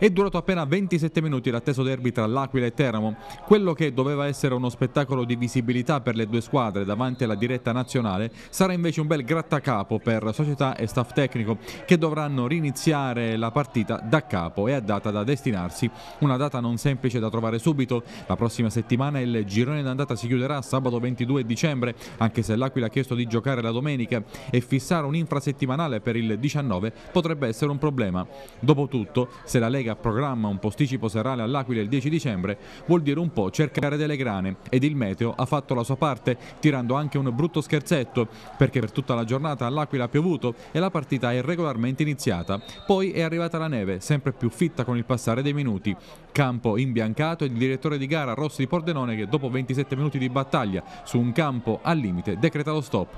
È durato appena 27 minuti l'atteso derby tra l'Aquila e Teramo. Quello che doveva essere uno spettacolo di visibilità per le due squadre davanti alla diretta nazionale sarà invece un bel grattacapo per società e staff tecnico che dovranno riniziare la partita da capo e a data da destinarsi. Una data non semplice da trovare subito. La prossima settimana il girone d'andata si chiuderà sabato 22 dicembre, anche se l'Aquila ha chiesto di giocare la domenica e fissare un infrasettimanale per il 19 potrebbe essere un problema. Dopotutto, se la Lega Lega programma un posticipo serale all'Aquila il 10 dicembre, vuol dire un po' cercare delle grane ed il meteo ha fatto la sua parte, tirando anche un brutto scherzetto, perché per tutta la giornata all'Aquila ha piovuto e la partita è regolarmente iniziata. Poi è arrivata la neve, sempre più fitta con il passare dei minuti. Campo imbiancato e il direttore di gara Rossi Pordenone che dopo 27 minuti di battaglia su un campo al limite decreta lo stop.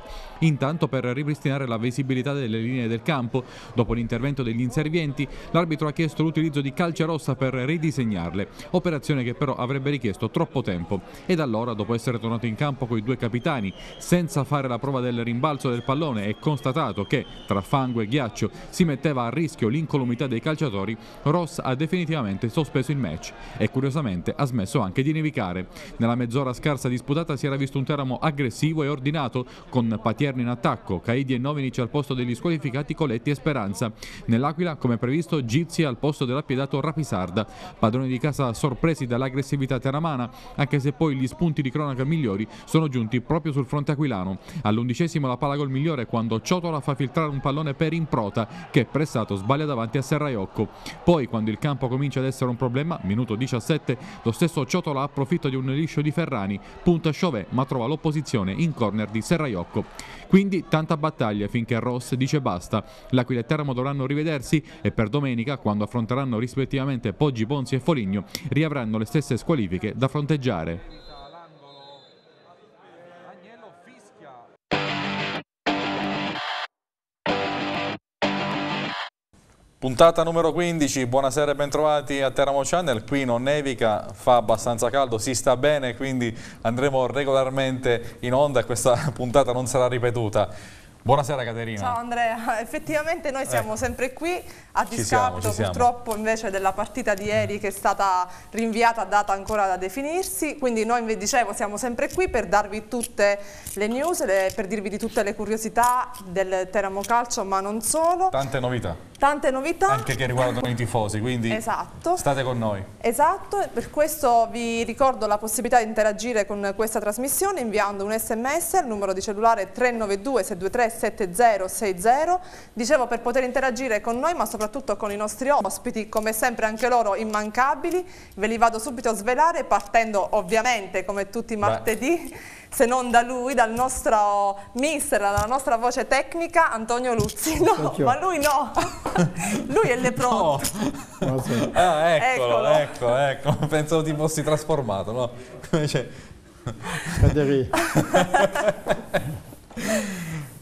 Intanto per ripristinare la visibilità delle linee del campo, dopo l'intervento degli inservienti, l'arbitro ha chiesto l'utilizzo di calce rossa per ridisegnarle, operazione che però avrebbe richiesto troppo tempo. Ed allora, dopo essere tornato in campo con i due capitani, senza fare la prova del rimbalzo del pallone e constatato che tra fango e ghiaccio si metteva a rischio l'incolumità dei calciatori, Ross ha definitivamente sospeso il match e curiosamente ha smesso anche di nevicare. Nella mezz'ora scarsa disputata si era visto un Teramo aggressivo e ordinato, con Patierno in attacco, Caidi e Novinic al posto degli squalificati Coletti e Speranza. Nell'Aquila, come previsto, Gizzi al posto della piedato Rapisarda. Padroni di casa sorpresi dall'aggressività teramana, anche se poi gli spunti di cronaca migliori sono giunti proprio sul fronte aquilano. All'undicesimo la palla gol migliore quando Ciotola fa filtrare un pallone per Improta che pressato sbaglia davanti a Serraiocco. Poi quando il campo comincia ad essere un problema, minuto 17, lo stesso Ciotola approfitta di un liscio di Ferrani, punta Chauvet ma trova l'opposizione in corner di Serraiocco. Quindi tanta battaglia finché Ross dice basta. L'Aquila e Teramo dovranno rivedersi e per domenica, quando affronteranno rispettivamente Poggi, Ponzi e Foligno, riavranno le stesse squalifiche da fronteggiare. Puntata numero 15, buonasera e bentrovati a Teramo Channel, qui non nevica, fa abbastanza caldo, si sta bene, quindi andremo regolarmente in onda e questa puntata non sarà ripetuta. Buonasera Caterina. Ciao Andrea, effettivamente noi siamo eh. sempre qui a discapito purtroppo invece della partita di ieri che è stata rinviata data ancora da definirsi, quindi noi dicevo siamo sempre qui per darvi tutte le news, le, per dirvi di tutte le curiosità del Teramo Calcio ma non solo. Tante novità. Tante novità. Anche che riguardano i tifosi, quindi esatto. state con noi. Esatto, per questo vi ricordo la possibilità di interagire con questa trasmissione inviando un sms al numero di cellulare 392 623 7060. Dicevo per poter interagire con noi ma soprattutto con i nostri ospiti, come sempre anche loro immancabili. Ve li vado subito a svelare partendo ovviamente come tutti i martedì. Beh se non da lui, dal nostro mister, dalla nostra voce tecnica, Antonio Luzzi. No, ma lui no, lui è le pro. No. ah, eccolo, eccolo, ecco, ecco, pensavo ti fossi trasformato, no? Come c'è?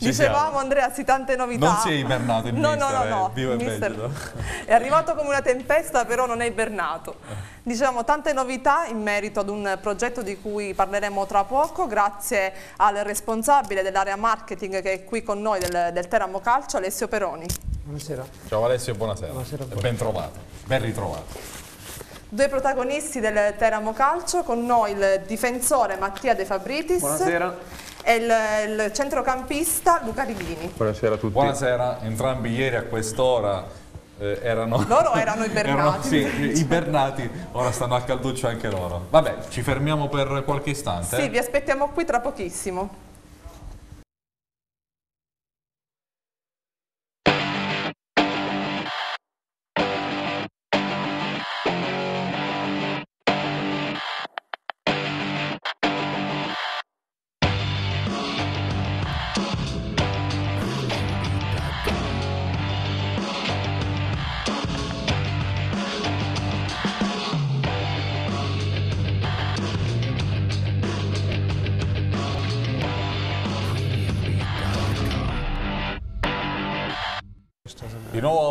Dicevamo Andrea, sì tante novità. Non si è ibernato il no, mister, no, no, no. Eh, vivo mister è arrivato come una tempesta, però non è ibernato. Dicevamo tante novità in merito ad un progetto di cui parleremo tra poco, grazie al responsabile dell'area marketing che è qui con noi del, del Teramo Calcio, Alessio Peroni. Buonasera. Ciao Alessio, buonasera. buonasera ben trovato, ben ritrovato. Due protagonisti del Teramo Calcio, con noi il difensore Mattia De Fabritis. Buonasera e il, il centrocampista Luca Rivini. Buonasera a tutti. Buonasera, entrambi ieri a quest'ora eh, erano... Loro erano ibernati. erano, sì, ibernati, ora stanno a calduccio anche loro. Vabbè, ci fermiamo per qualche istante. Sì, eh? vi aspettiamo qui tra pochissimo.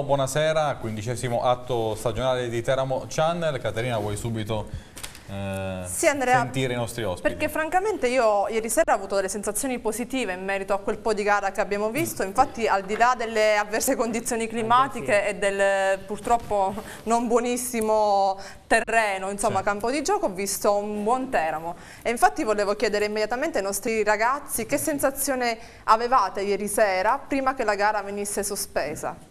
Buonasera, quindicesimo atto stagionale di Teramo Channel. Caterina, vuoi subito eh, Sì, Andrea, sentire i nostri ospiti. Perché francamente io ieri sera ho avuto delle sensazioni positive in merito a quel po' di gara che abbiamo visto, infatti al di là delle avverse condizioni climatiche e del purtroppo non buonissimo terreno, insomma Sì. campo di gioco, ho visto un buon Teramo e infatti volevo chiedere immediatamente ai nostri ragazzi che sensazione avevate ieri sera prima che la gara venisse sospesa.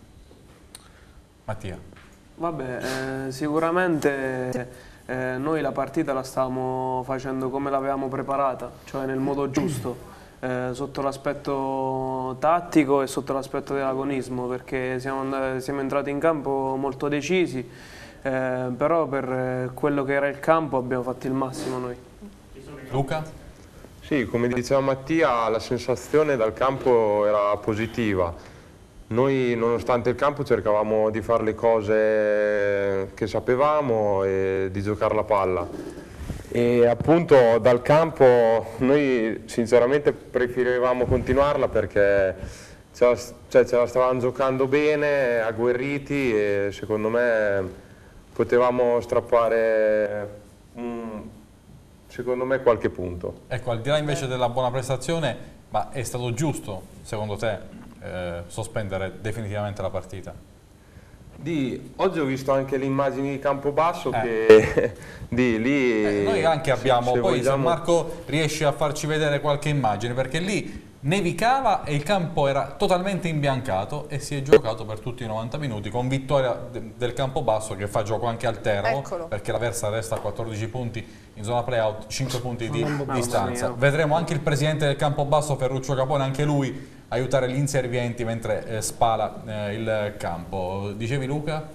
Mattia. Vabbè, eh, sicuramente eh, noi la partita la stavamo facendo come l'avevamo preparata, cioè nel modo giusto, eh, sotto l'aspetto tattico e sotto l'aspetto dell'agonismo, perché siamo, andati- siamo entrati in campo molto decisi, eh, però per eh, quello che era il campo abbiamo fatto il massimo noi. Luca? Sì, come diceva Mattia, la sensazione dal campo era positiva. Noi, nonostante il campo, cercavamo di fare le cose che sapevamo e di giocare la palla. E appunto dal campo noi sinceramente preferivamo continuarla perché ce la, cioè, ce la stavamo giocando bene, agguerriti e secondo me potevamo strappare mm, secondo me qualche punto. Ecco, al di là invece della buona prestazione, ma è stato giusto, secondo te, eh, sospendere definitivamente la partita? Di, oggi ho visto anche le immagini di Campobasso Eh. che di lì... Eh, noi anche se- abbiamo, se poi vogliamo- se Marco riesce a farci vedere qualche immagine, perché lì nevicava e il campo era totalmente imbiancato e si è giocato per tutti i 90 minuti con vittoria de- del campo basso che fa gioco anche al Teramo, Eccolo. perché la Versa resta a 14 punti in zona playout, 5 punti di distanza. Vedremo anche il presidente del campo basso Ferruccio Capone, anche lui aiutare gli inservienti mentre eh, spala eh, il campo. Dicevi Luca?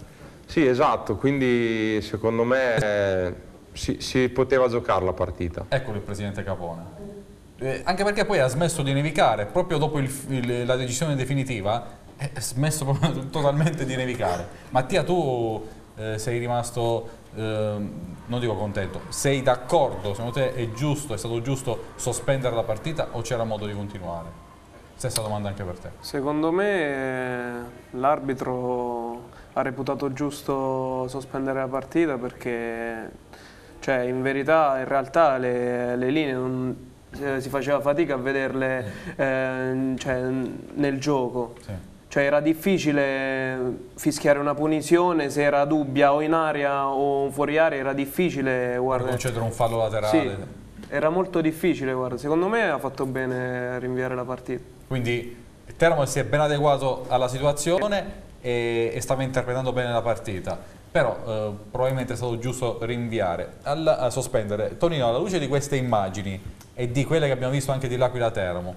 Sì, esatto, quindi secondo me eh, si, si poteva giocare la partita. Eccolo il presidente Capone. Eh, anche perché poi ha smesso di nevicare, proprio dopo il- il- la decisione definitiva, è smesso proprio totalmente di nevicare. Mattia, tu eh, sei rimasto, ehm, non dico contento, sei d'accordo? Secondo te è giusto, è stato giusto sospendere la partita o c'era modo di continuare? Stessa domanda anche per te. Secondo me eh, l'arbitro ha reputato giusto sospendere la partita perché cioè, in verità, in realtà le, le linee non, eh, si faceva fatica a vederle eh, cioè, nel gioco. Sì. Cioè era difficile fischiare una punizione se era dubbia o in aria o fuori aria, era difficile Per guarda. concedere un fallo laterale. Sì, era molto difficile, guarda. Secondo me ha fatto bene a rinviare la partita. Quindi Teramo si è ben adeguato alla situazione e, e stava interpretando bene la partita. Però eh, probabilmente è stato giusto rinviare, al- a sospendere. Tonino, alla luce di queste immagini e di quelle che abbiamo visto anche di L'Aquila Teramo,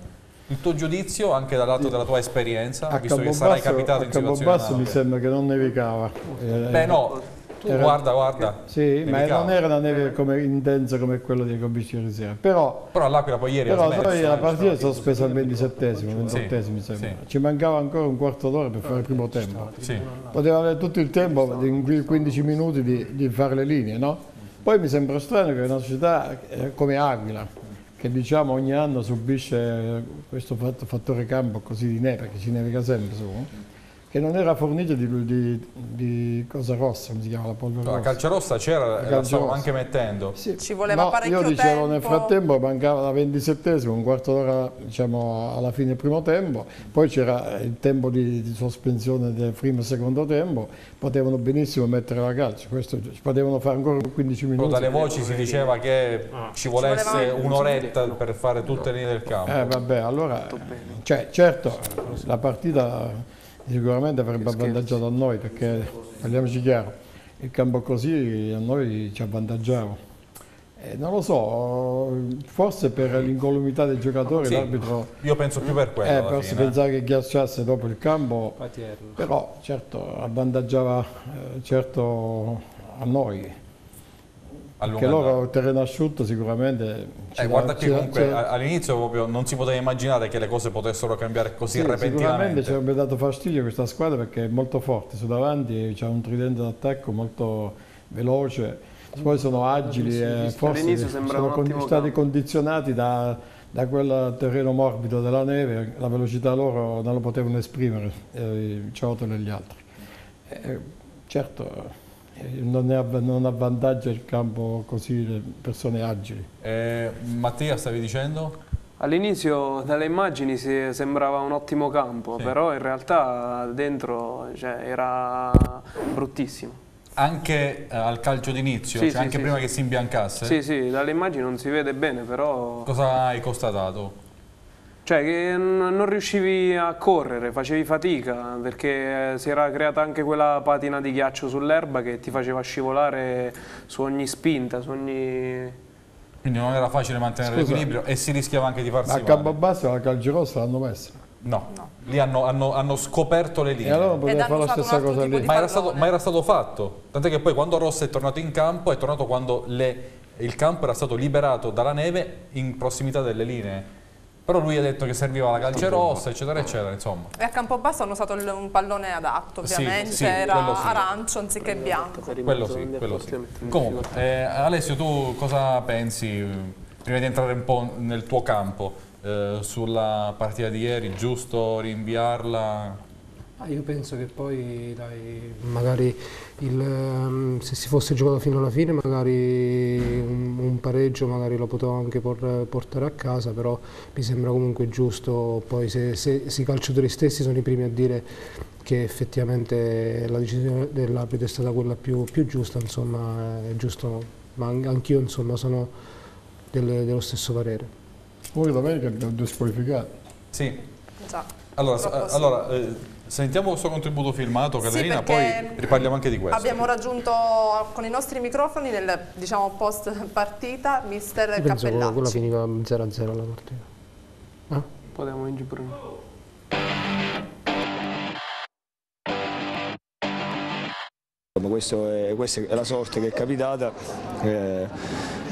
il tuo giudizio anche dal lato della tua esperienza, A visto che sarai Campobasso, capitato a in situazioni Campobasso mi sembra che non nevicava. Eh, Beh no, tu Era- guarda, guarda. Sì, ma nevicava. non era una neve come, intensa come quello di Combisci ieri sera. Però, Però all'Aquila poi ieri però smesso. la eh. partita è stata sospesa al 27esimo, 28esimo mi sembra. sì. Ci mancava ancora un quarto d'ora per fare il primo tempo. Sì. Poteva avere tutto il tempo, in quei 15 minuti, di, di fare le linee, no? Poi mi sembra strano che una società eh, come Aquila, che diciamo ogni anno subisce questo fat- fattore campo così di neve, perché ci nevica sempre su, che non era fornita di, di- di cosa rossa, come si chiama la polvere La rossa. calcia rossa c'era, La la stavamo anche mettendo. Sì. Ci voleva No, parecchio Io dicevo tempo. nel frattempo mancava la 27esima, un quarto d'ora diciamo, alla fine del primo tempo, poi c'era il tempo di, di sospensione del primo e secondo tempo, potevano benissimo mettere la calcia, questo ci potevano fare ancora 15 Però minuti. dalle voci si diceva che ci volesse un'oretta per fare tutte le linee del campo. Eh vabbè, allora, cioè, certo, la partita sicuramente avrebbe avvantaggiato a noi, perché parliamoci chiaro, il campo così a noi ci avvantaggiava. Eh, non lo so, forse per l'incolumità dei giocatori Sì, l'arbitro Io penso più per quello. eh, forse fine. pensava che ghiacciasse dopo il campo, però certo avvantaggiava eh, certo a noi, che loro terreno asciutto sicuramente... Eh, guarda che comunque all'inizio proprio non si poteva immaginare che le cose potessero cambiare così Sì, sicuramente repentinamente. ci avrebbe dato fastidio questa squadra perché è molto forte su davanti, c'è un tridente d'attacco molto veloce, poi sono agili e sembrava sono con- stati condizionati da, da quel terreno morbido della neve, la velocità loro non lo potevano esprimere, eh, Ciotolo e gli altri. Eh, certo, non, av non, avvantaggia il campo così le persone agili. Eh, Mattia, stavi dicendo? All'inizio dalle immagini sembrava un ottimo campo, sì. però in realtà dentro cioè, era bruttissimo. Anche eh, al calcio d'inizio, sì, cioè sì, anche prima che si imbiancasse? Sì, sì, dalle immagini non si vede bene, però... Cosa hai constatato? Cioè che non riuscivi a correre, facevi fatica perché si era creata anche quella patina di ghiaccio sull'erba che ti faceva scivolare su ogni spinta, su ogni... Quindi non era facile mantenere l'equilibrio e si rischiava anche di farsi male. A Campobasso la Calgerossa l'hanno messa? No, no. lì hanno, hanno, hanno, scoperto le linee. E allora poteva fare la stessa cosa lì. Ma era, stato, ma era, stato, fatto, tant'è che poi quando Rossa è tornato in campo è tornato quando le, il campo era stato liberato dalla neve in prossimità delle linee però lui ha detto che serviva la calce rossa, eccetera, eccetera, insomma. E a Campobasso hanno usato un pallone adatto, ovviamente, sì, sì, era sì. arancio anziché bianco. Quello sì, quello sì. Comunque, eh, Alessio, tu cosa pensi, prima di entrare un po' nel tuo campo, eh, sulla partita di ieri, giusto rinviarla? Ah, io penso che poi dai, magari il, ehm, se si fosse giocato fino alla fine magari un, un pareggio magari lo potevo anche por, portare a casa, però mi sembra comunque giusto, poi se, se, se i calciatori stessi sono i primi a dire che effettivamente la decisione dell'arbitro è stata quella più, più, giusta, insomma è giusto, ma anch'io insomma sono del, dello stesso parere. Poi domenica abbiamo due squalificati. Sì. Già. Allora, allora eh, Sentiamo questo contributo filmato, Caterina, sì, poi riparliamo anche di questo. Abbiamo raggiunto con i nostri microfoni nel diciamo, post partita mister Io Cappellacci. Quella finiva 0-0 la partita. Eh? Potevamo vincere pure Questo è, questa è la sorte che è capitata, eh,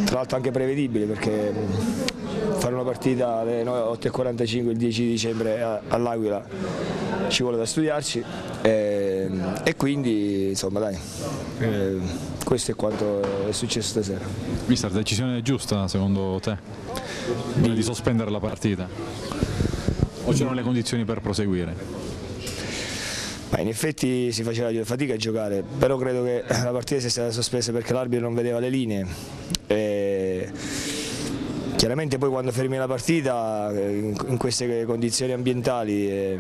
tra l'altro anche prevedibile perché fare una partita alle 8.45 il 10 dicembre all'Aquila ci vuole da studiarci e, e quindi insomma dai, eh, questo è quanto è successo stasera. Mister, decisione giusta secondo te? Di, di sospendere la partita? O c'erano le condizioni per proseguire? In effetti si faceva fatica a giocare, però credo che la partita sia stata sospesa perché l'arbitro non vedeva le linee. E Chiaramente poi quando fermi la partita eh, in queste condizioni ambientali e,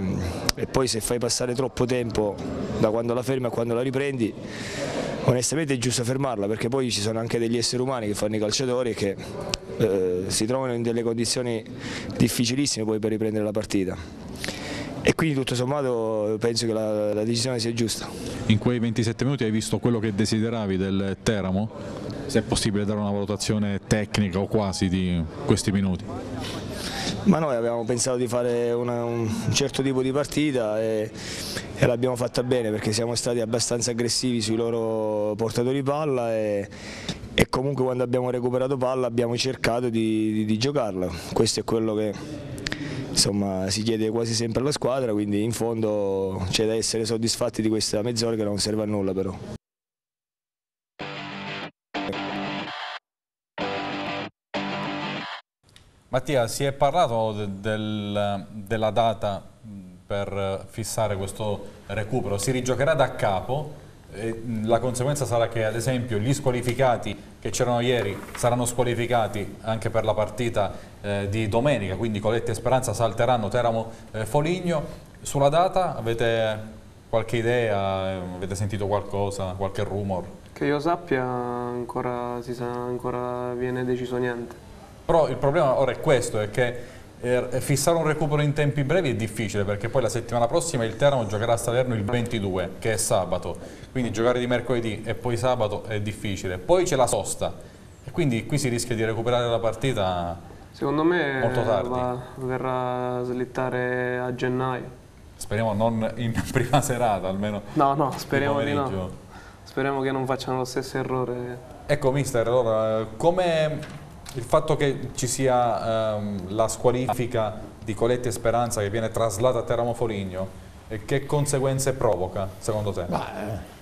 e, poi se fai passare troppo tempo da quando la fermi a quando la riprendi, onestamente è giusto fermarla perché poi ci sono anche degli esseri umani che fanno i calciatori e che eh, si trovano in delle condizioni difficilissime poi per riprendere la partita. E quindi tutto sommato penso che la, la decisione sia giusta. In quei 27 minuti hai visto quello che desideravi del Teramo? Se è possibile dare una valutazione tecnica o quasi di questi minuti. Ma noi avevamo pensato di fare una, un certo tipo di partita e, e l'abbiamo fatta bene perché siamo stati abbastanza aggressivi sui loro portatori palla e, e comunque quando abbiamo recuperato palla abbiamo cercato di, di, di giocarla. Questo è quello che insomma, si chiede quasi sempre alla squadra, quindi in fondo c'è da essere soddisfatti di questa mezz'ora che non serve a nulla però. Mattia, si è parlato de del, della data per fissare questo recupero, si rigiocherà da capo, la conseguenza sarà che ad esempio gli squalificati che c'erano ieri saranno squalificati anche per la partita eh, di domenica, quindi Coletti e Speranza salteranno Teramo eh, Foligno. Sulla data avete qualche idea, avete sentito qualcosa, qualche rumor? Che io sappia ancora, sa, ancora viene deciso niente. Però il problema ora è questo, è che eh, fissare un recupero in tempi brevi è difficile perché poi la settimana prossima il Teramo giocherà a Salerno il 22 che è sabato, quindi giocare di mercoledì e poi sabato è difficile. Poi c'è la sosta e quindi qui si rischia di recuperare la partita Secondo me molto tardi. Va, verrà a slittare a gennaio. Speriamo non in prima serata almeno. No, no, speriamo di no. Speriamo che non facciano lo stesso errore. Ecco mister, allora come il fatto che ci sia ehm, la squalifica di Coletti e Speranza che viene traslata a Teramo Foligno, che conseguenze provoca secondo te? Beh,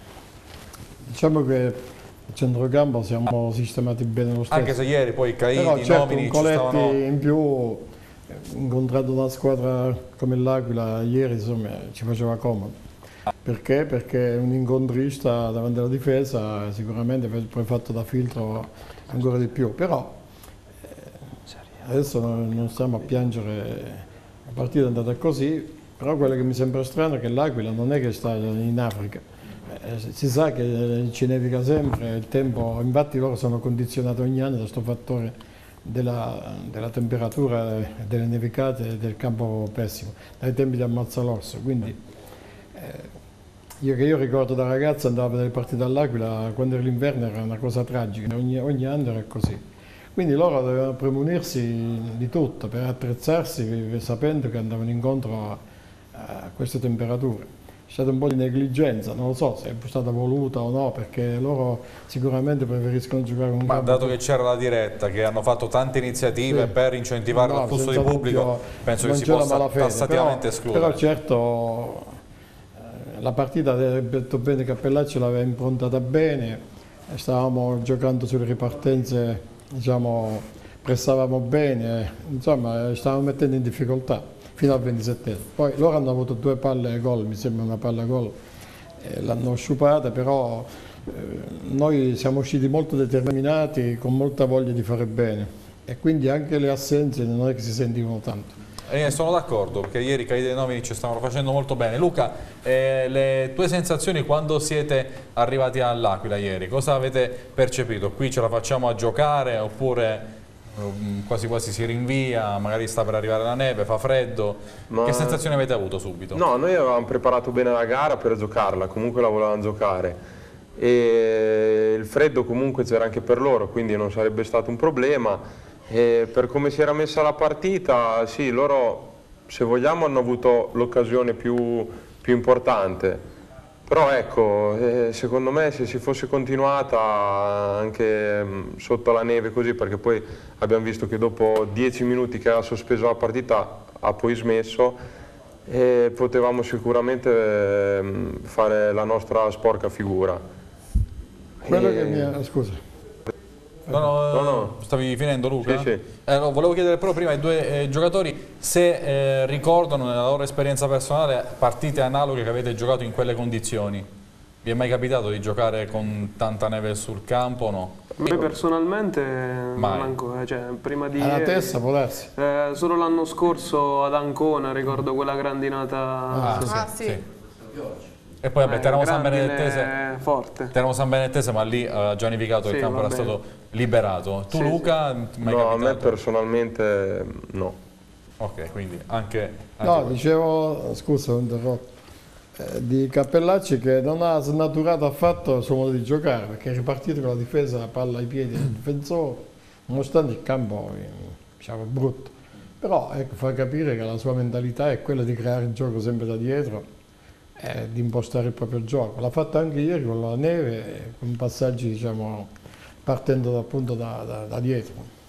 diciamo che a centrocampo siamo sistemati bene lo stesso. Anche se ieri poi Caini, Però, certo, Nomini Coletti stavano... in più, incontrato una squadra come l'Aquila ieri insomma ci faceva comodo. Perché? Perché un incontrista davanti alla difesa sicuramente poi fatto da filtro ancora di più, però adesso non stiamo a piangere, la partita è andata così, però quello che mi sembra strano è che l'Aquila non è che sta in Africa, eh, si sa che ci nevica sempre, il tempo, infatti loro sono condizionati ogni anno da questo fattore della, della, temperatura e delle nevicate del campo pessimo, dai tempi di Ammazzalorso, quindi eh, io che io ricordo da ragazzo andavo a vedere le partite all'Aquila, quando era l'inverno era una cosa tragica, ogni, ogni anno era così. Quindi loro dovevano premunirsi di tutto per attrezzarsi sapendo che andavano incontro a, a queste temperature. C'è stata un po' di negligenza, non lo so se è stata voluta o no, perché loro sicuramente preferiscono giocare un Ma dato che c'era la diretta, che hanno fatto tante iniziative sì. per incentivare no, l'afflusso di pubblico, penso che si possa tassativamente però, escludere. Però certo la partita, ha detto bene, Cappellacci l'aveva improntata bene, stavamo giocando sulle ripartenze, diciamo, pressavamo bene, insomma stavamo mettendo in difficoltà fino al 27 Poi loro hanno avuto due palle gol, mi sembra una palla gol, eh, l'hanno sciupata, però eh, noi siamo usciti molto determinati, con molta voglia di fare bene e quindi anche le assenze non è che si sentivano tanto. Eh, sono d'accordo perché ieri Caide e Novinic stavano facendo molto bene. Luca, eh, le tue sensazioni quando siete arrivati all'Aquila ieri? Cosa avete percepito? Qui ce la facciamo a giocare oppure um, quasi quasi si rinvia, magari sta per arrivare la neve, fa freddo? Ma... Che sensazioni avete avuto subito? No, noi avevamo preparato bene la gara per giocarla, comunque la volevamo giocare e il freddo comunque c'era anche per loro, quindi non sarebbe stato un problema e per come si era messa la partita, sì, loro se vogliamo hanno avuto l'occasione più, più, importante, però ecco, eh, secondo me se si fosse continuata anche mm, sotto la neve così, perché poi abbiamo visto che dopo dieci minuti che ha sospeso la partita ha poi smesso, e potevamo sicuramente eh, fare la nostra sporca figura. Quello e... che mi ha... scusa. No, no, no, no. stavi finendo Luca? Sì, sì. Eh, no, volevo chiedere però prima ai due eh, giocatori se eh, ricordano nella loro esperienza personale partite analoghe che avete giocato in quelle condizioni. Vi è mai capitato di giocare con tanta neve sul campo o no? A me personalmente mai. Ancora, cioè, prima di Alla testa può darsi. Eh, solo l'anno scorso ad Ancona ricordo quella grandinata. Ah, sì. Ah, sì. sì. E poi vabbè, eh, Teramo San Benettese, forte. Teramo San Benettese, ma lì ha uh, già nevicato, sì, il campo era stato liberato. Tu sì, Luca? Sì. No, capitato? a me personalmente no. Ok, quindi anche... anche no, quello. dicevo, scusa, ho interrotto, eh, di Cappellacci che non ha snaturato affatto il suo modo di giocare, perché è ripartito con la difesa, la palla ai piedi del difensore, nonostante il campo, diciamo, brutto. Però ecco, fa capire che la sua mentalità è quella di creare il gioco sempre da dietro eh, di impostare il proprio gioco. L'ha fatto anche ieri con la neve, con passaggi diciamo, partendo appunto da, da, da dietro.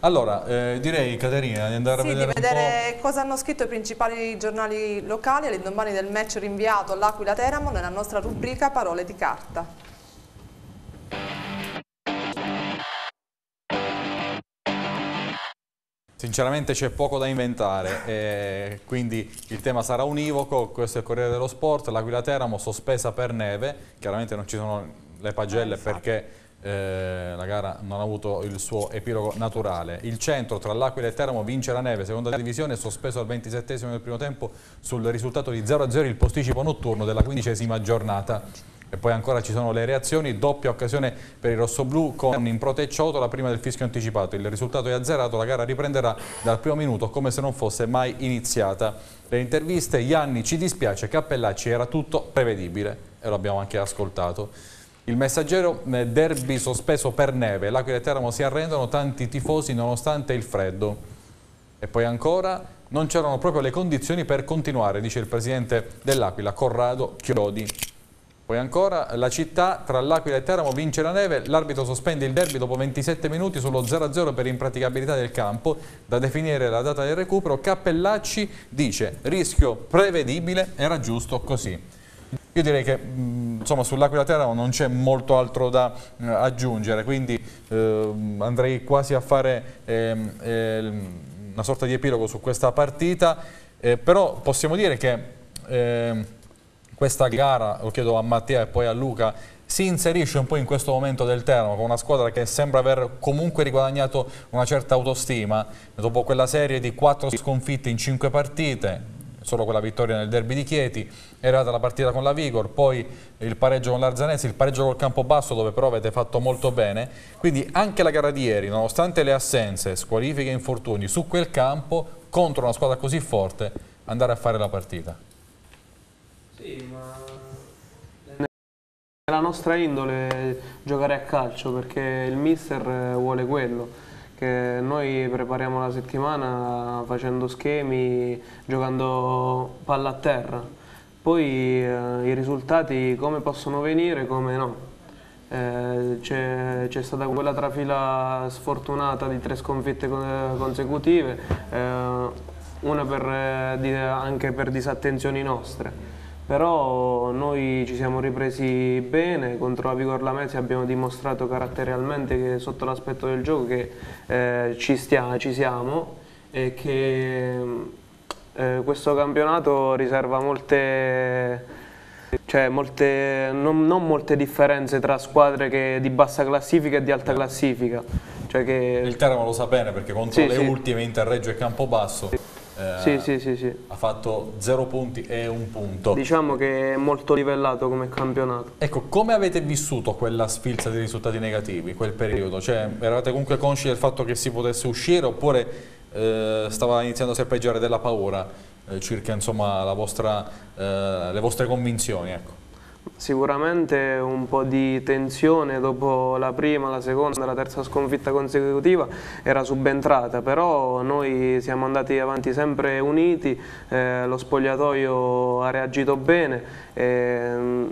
Allora, eh, direi Caterina di andare sì, a vedere, di vedere cosa hanno scritto i principali giornali locali all'indomani del match rinviato all'Aquila Teramo nella nostra rubrica Parole di carta. Sinceramente c'è poco da inventare, eh, quindi il tema sarà univoco, questo è il Corriere dello Sport, l'Aquila Teramo sospesa per neve, chiaramente non ci sono le pagelle eh, perché eh, la gara non ha avuto il suo epilogo naturale. Il centro tra l'Aquila e Teramo vince la neve, seconda divisione, sospeso al 27 del primo tempo sul risultato di 0-0 il posticipo notturno della quindicesima giornata. E poi ancora ci sono le reazioni, doppia occasione per i rossoblù con in Prote Ciotola prima del fischio anticipato. Il risultato è azzerato, la gara riprenderà dal primo minuto come se non fosse mai iniziata. Le interviste, Ianni ci dispiace, Cappellacci era tutto prevedibile e lo abbiamo anche ascoltato. Il messaggero eh, derby sospeso per neve, l'Aquila e Teramo si arrendono tanti tifosi nonostante il freddo. E poi ancora non c'erano proprio le condizioni per continuare, dice il presidente dell'Aquila, Corrado Chiodi. Poi ancora la città tra l'Aquila e Teramo vince la neve, l'arbitro sospende il derby dopo 27 minuti sullo 0-0 per impraticabilità del campo, da definire la data del recupero, Cappellacci dice rischio prevedibile, era giusto così. Io direi che insomma, sull'Aquila Teramo non c'è molto altro da eh, aggiungere, quindi eh, andrei quasi a fare eh, una sorta di epilogo su questa partita, eh, però possiamo dire che ehm, questa gara, lo chiedo a Mattia e poi a Luca, si inserisce un po' in questo momento del Teramo con una squadra che sembra aver comunque riguadagnato una certa autostima dopo quella serie di quattro sconfitte in cinque partite solo quella vittoria nel derby di Chieti, arrivata la partita con la Vigor, poi il pareggio con l'Arzanese, il pareggio col Campobasso dove però avete fatto molto bene, quindi anche la gara di ieri, nonostante le assenze, squalifiche e infortuni, su quel campo, contro una squadra così forte, andare a fare la partita. Sì, ma è la nostra indole giocare a calcio perché il mister vuole quello che noi prepariamo la settimana facendo schemi, giocando palla a terra. Poi eh, i risultati come possono venire, come no. Eh, C'è stata quella trafila sfortunata di tre sconfitte consecutive, eh, una per, eh, anche per disattenzioni nostre però noi ci siamo ripresi bene, contro la Vigor Lamezia abbiamo dimostrato caratterialmente che sotto l'aspetto del gioco che eh, ci, stia, ci, siamo e che eh, questo campionato riserva molte, cioè molte non, non, molte differenze tra squadre che, di bassa classifica e di alta classifica. Cioè che... Il Teramo lo sa bene perché contro sì, le sì. ultime Interreggio e Campobasso sì eh, sì, sì, sì, sì, ha fatto 0 punti e un punto. Diciamo che è molto livellato come campionato. Ecco, come avete vissuto quella sfilza di risultati negativi, quel periodo? Cioè, eravate comunque consci del fatto che si potesse uscire oppure eh, stava iniziando a peggiorare della paura eh, circa insomma, vostra, eh, le vostre convinzioni? Ecco. Sicuramente un po' di tensione dopo la prima, la seconda, la terza sconfitta consecutiva era subentrata, però noi siamo andati avanti sempre uniti, eh, lo spogliatoio ha reagito bene, eh,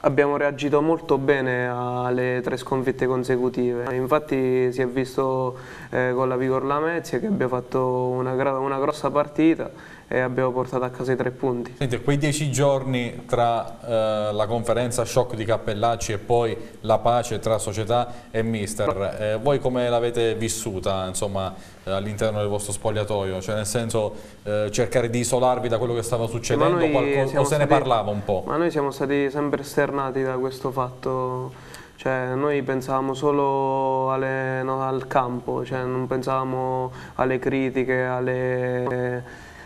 abbiamo reagito molto bene alle tre sconfitte consecutive, infatti si è visto eh, con la Vigor Lamezia che abbiamo fatto una, una grossa partita e abbiamo portato a casa i tre punti. Senti, quei dieci giorni tra eh, la conferenza shock di Cappellacci e poi la pace tra società e mister, eh, voi come l'avete vissuta eh, all'interno del vostro spogliatoio? Cioè nel senso eh, cercare di isolarvi da quello che stava succedendo qualcosa, o se ne parlava un po'? Ma noi siamo stati sempre esternati da questo fatto. Cioè, noi pensavamo solo alle, no, al campo, cioè, non pensavamo alle critiche, alle,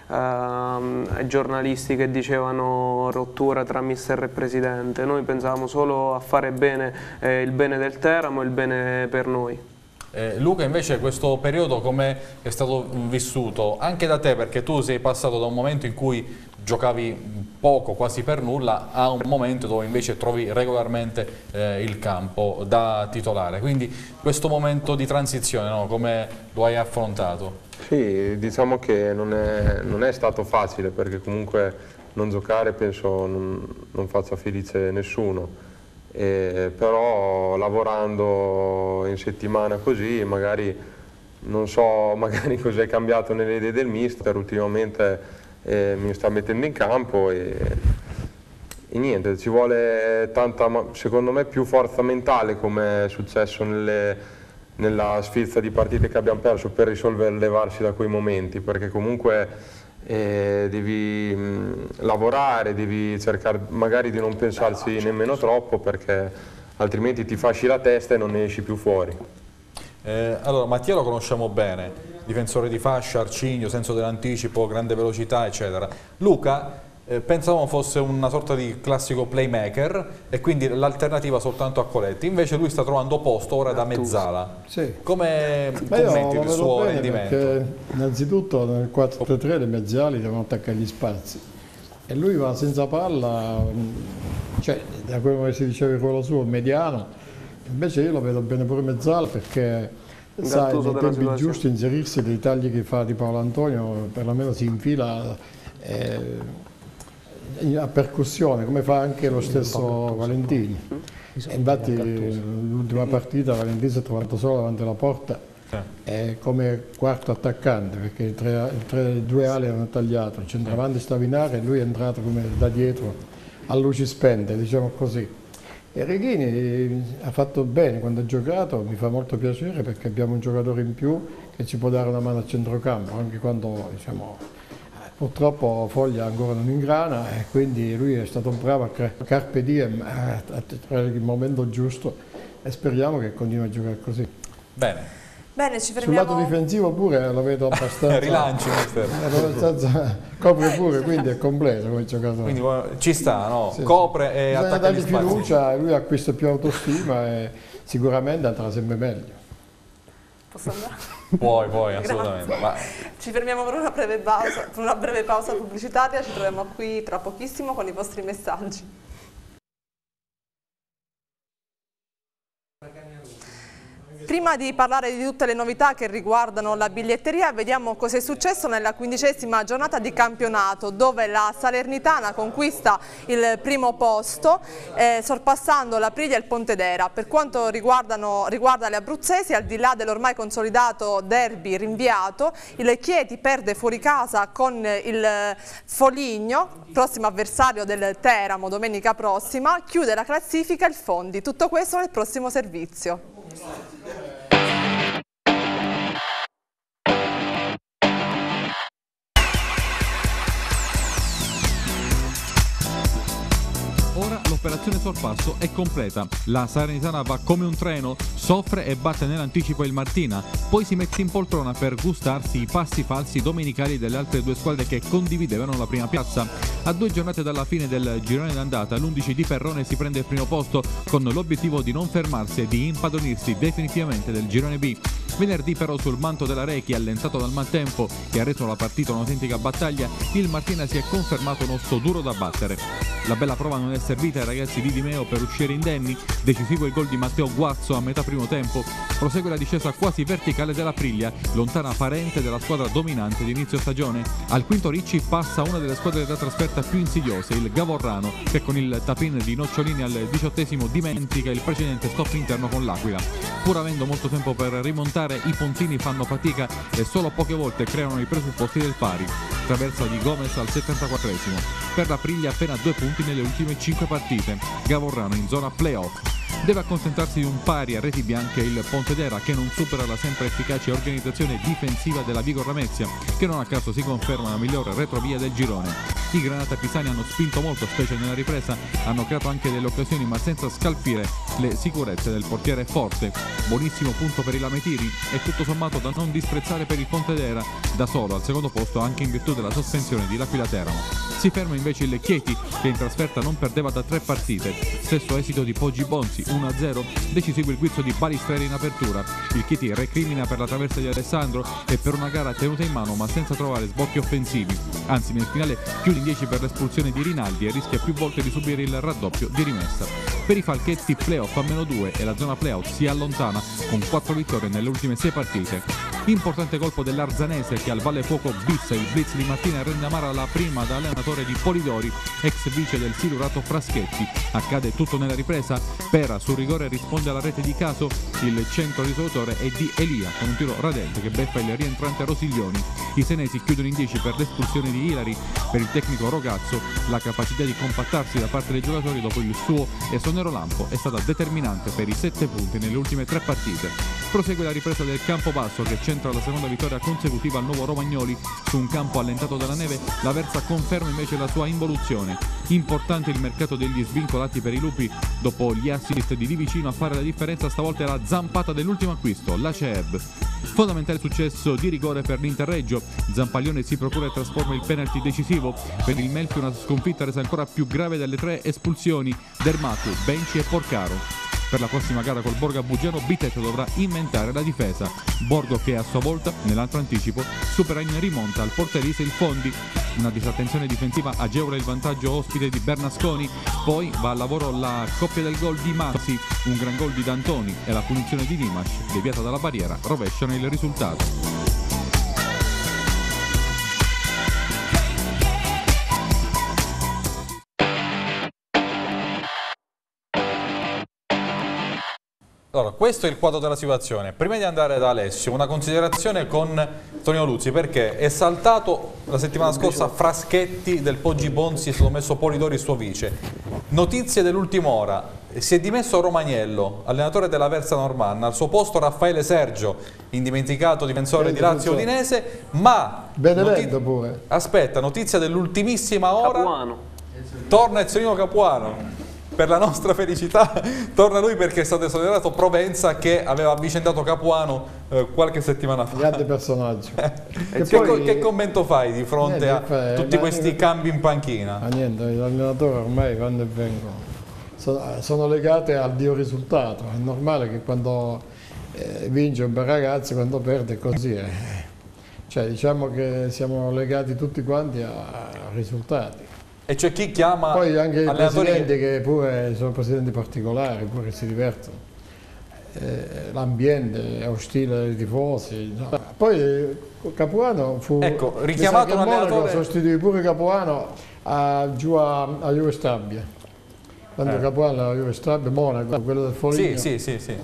ehm, giornalisti che dicevano rottura tra mister e presidente, noi pensavamo solo a fare bene eh, il bene del Teramo e il bene per noi. Eh, Luca invece questo periodo come è stato vissuto anche da te perché tu sei passato da un momento in cui giocavi poco, quasi per nulla, a un momento dove invece trovi regolarmente eh, il campo da titolare. Quindi questo momento di transizione no? come lo hai affrontato? Sì, diciamo che non è, non è, stato facile perché comunque non giocare penso non, non faccia felice nessuno, e, però lavorando in settimana così magari non so magari cos'è cambiato nelle idee del mister, ultimamente eh, mi sta mettendo in campo e, e, niente, ci vuole tanta, secondo me più forza mentale come è successo nelle nella sfilza di partite che abbiamo perso per risolvere levarsi da quei momenti, perché comunque eh, devi mh, lavorare, devi cercare magari di non pensarci nemmeno troppo perché altrimenti ti fasci la testa e non ne esci più fuori. Eh, allora, Mattia lo conosciamo bene, difensore di fascia, arcigno, senso dell'anticipo, grande velocità, eccetera. Luca eh, pensavamo fosse una sorta di classico playmaker e quindi l'alternativa soltanto a Coletti, invece lui sta trovando posto ora da mezzala. Sì. Come commenti il suo rendimento? innanzitutto nel 4-3 le mezzali devono attaccare gli spazi e lui va senza palla, mm, cioè da quello che si diceva il ruolo suo, mediano, invece io lo vedo bene pure mezzala perché sai nei tempi situazione. giusti inserirsi dei tagli che fa di Paolo Antonio perlomeno si infila eh, a percussione, come fa anche lo stesso Valentini. Infatti l'ultima partita Valentini si è trovato solo davanti alla porta eh. come quarto attaccante perché i, tre, i tre, due ali erano tagliati, il centravanti stava in area e lui è entrato come da dietro a luci spente, diciamo così. E Reghini ha fatto bene quando ha giocato, mi fa molto piacere perché abbiamo un giocatore in più che ci può dare una mano a centrocampo, anche quando diciamo, purtroppo Foglia ancora non ingrana e quindi lui è stato bravo a carpe diem, a trarre il momento giusto e speriamo che continui a giocare così. Bene. Bene, ci fermiamo. Sul lato difensivo pure lo vedo abbastanza. Rilanci, mister. abbastanza, copre pure, quindi è completo come giocatore. Quindi ci sta, no? Sì, Copre sì. e Bisogna attacca dargli fiducia, lui acquista più autostima e sicuramente andrà sempre meglio. Posso andare? Puoi, puoi, assolutamente. Ma... Ci fermiamo per una, pausa, per una breve pausa pubblicitaria, ci troviamo qui tra pochissimo con i vostri messaggi. Prima di parlare di tutte le novità che riguardano la biglietteria, vediamo cosa è successo nella quindicesima giornata di campionato, dove la Salernitana conquista il primo posto, eh, sorpassando la Priglia e il Pontedera. Per quanto riguarda le abruzzesi, al di là dell'ormai consolidato derby rinviato, il Chieti perde fuori casa con il Foligno, prossimo avversario del Teramo domenica prossima, chiude la classifica il Fondi. Tutto questo nel prossimo servizio. Yeah. L'operazione sorpasso è completa. La Salernitana va come un treno, soffre e batte nell'anticipo il Martina, poi si mette in poltrona per gustarsi i passi falsi domenicali delle altre due squadre che condividevano la prima piazza. A due giornate dalla fine del girone d'andata, l'11 di Perrone si prende il primo posto con l'obiettivo di non fermarsi e di impadronirsi definitivamente del girone B. Venerdì però sul manto della Rechi, allentato dal maltempo che ha reso la partita un'autentica battaglia, il Martina si è confermato un osso duro da battere. La bella prova non è servita ai ragazzi di Dimeo per uscire indenni, decisivo il gol di Matteo Guazzo a metà primo tempo, prosegue la discesa quasi verticale della Priglia, lontana parente della squadra dominante di inizio stagione. Al quinto Ricci passa una delle squadre da trasferta più insidiose, il Gavorrano, che con il tapin di Nocciolini al diciottesimo dimentica il precedente stop interno con l'Aquila. Pur avendo molto tempo per rimontare i puntini fanno fatica e solo poche volte creano i presupposti del pari. Traversa di Gomez al 74esimo. Per la Priglia appena due punti nelle ultime 5 partite. Gavorrano in zona playoff. Deve accontentarsi di un pari a reti bianche il Pontedera che non supera la sempre efficace organizzazione difensiva della Vigo Ramezia che non a caso si conferma la migliore retrovia del girone. I Granata Pisani hanno spinto molto, specie nella ripresa, hanno creato anche delle occasioni ma senza scalfire le sicurezze del portiere forte. Buonissimo punto per i Lametiri e tutto sommato da non disprezzare per il Pontedera, da solo al secondo posto anche in virtù della sospensione di L'Aquila Teramo. Si ferma invece il Chieti che in trasferta non perdeva da tre partite. Stesso esito di Poggi Bonzi 1-0, decisivo il guizzo di Balistreri in apertura. Il Chieti recrimina per la traversa di Alessandro e per una gara tenuta in mano ma senza trovare sbocchi offensivi. Anzi nel finale chiude in 10 per l'espulsione di Rinaldi e rischia più volte di subire il raddoppio di rimessa. Per i Falchetti playoff a meno 2 e la zona playout si allontana con 4 vittorie nelle ultime 6 partite. Importante colpo dell'Arzanese che al Valle Fuoco bissa il blitz di Martina e rende amara la prima da allenatore di Polidori, ex vice del silurato Fraschetti. Accade tutto nella ripresa, Pera sul rigore risponde alla rete di caso, il centro risolutore è di Elia con un tiro radente che beffa il rientrante Rosiglioni. I senesi chiudono in 10 per l'espulsione di Ilari, per il tecnico Rogazzo la capacità di compattarsi da parte dei giocatori dopo il suo esonero lampo è stata determinante per i 7 punti nelle ultime 3 partite. Prosegue la ripresa del campo basso che centra la seconda vittoria consecutiva al nuovo Romagnoli su un campo allentato dalla neve, la Versa conferma invece la sua involuzione. Importante il mercato degli svincolati per i lupi, dopo gli assist di lì vicino a fare la differenza stavolta è la zampata dell'ultimo acquisto, la CEB. Fondamentale successo di rigore per l'Interreggio, Zampaglione si procura e trasforma il penalty decisivo, per il Melfi una sconfitta resa ancora più grave delle tre espulsioni, Dermatu, Benci e Porcaro. Per la prossima gara col Borgo Bugiano Bitet dovrà inventare la difesa. Borgo che a sua volta, nell'altro anticipo, supera in rimonta al porterese il Fondi. Una disattenzione difensiva agevola il vantaggio ospite di Bernasconi, poi va al lavoro la coppia del gol di Mazzi, un gran gol di D'Antoni e la punizione di Dimash, deviata dalla barriera, rovesciano il risultato. Allora, questo è il quadro della situazione. Prima di andare da Alessio, una considerazione con Tonino Luzzi, perché è saltato la settimana scorsa Fraschetti del Poggi Bonzi, è stato messo Polidori suo vice. Notizie dell'ultima ora, si è dimesso Romagnello, allenatore della Versa Normanna, al suo posto Raffaele Sergio, indimenticato difensore di Lazio Udinese, ma... Benevento pure. Aspetta, notizia dell'ultimissima ora. Capuano. Torna Ezionino Capuano. Per la nostra felicità torna lui perché è stato esonerato Provenza che aveva avvicendato Capuano eh, qualche settimana fa. Grande personaggio. che, poi, che, commento fai di fronte niente, a tutti questi cambi in panchina? Ma niente, l'allenatore ormai quando vengono sono, sono legate al dio risultato. È normale che quando eh, vince un bel ragazzo, quando perde è così. Eh. Cioè, diciamo che siamo legati tutti quanti a risultati. E c'è chi chiama Poi anche i presidenti che pure sono presidenti particolari, pure si divertono. Eh, l'ambiente è ostile ai tifosi. No. Poi Capuano fu ecco, richiamato un allenatore... sostituì pure Capuano a, giù a, a Juve Stabia. Quando eh. Capuano a Juve Stabia, Monaco, quello del Foligno. Sì, sì, sì, sì.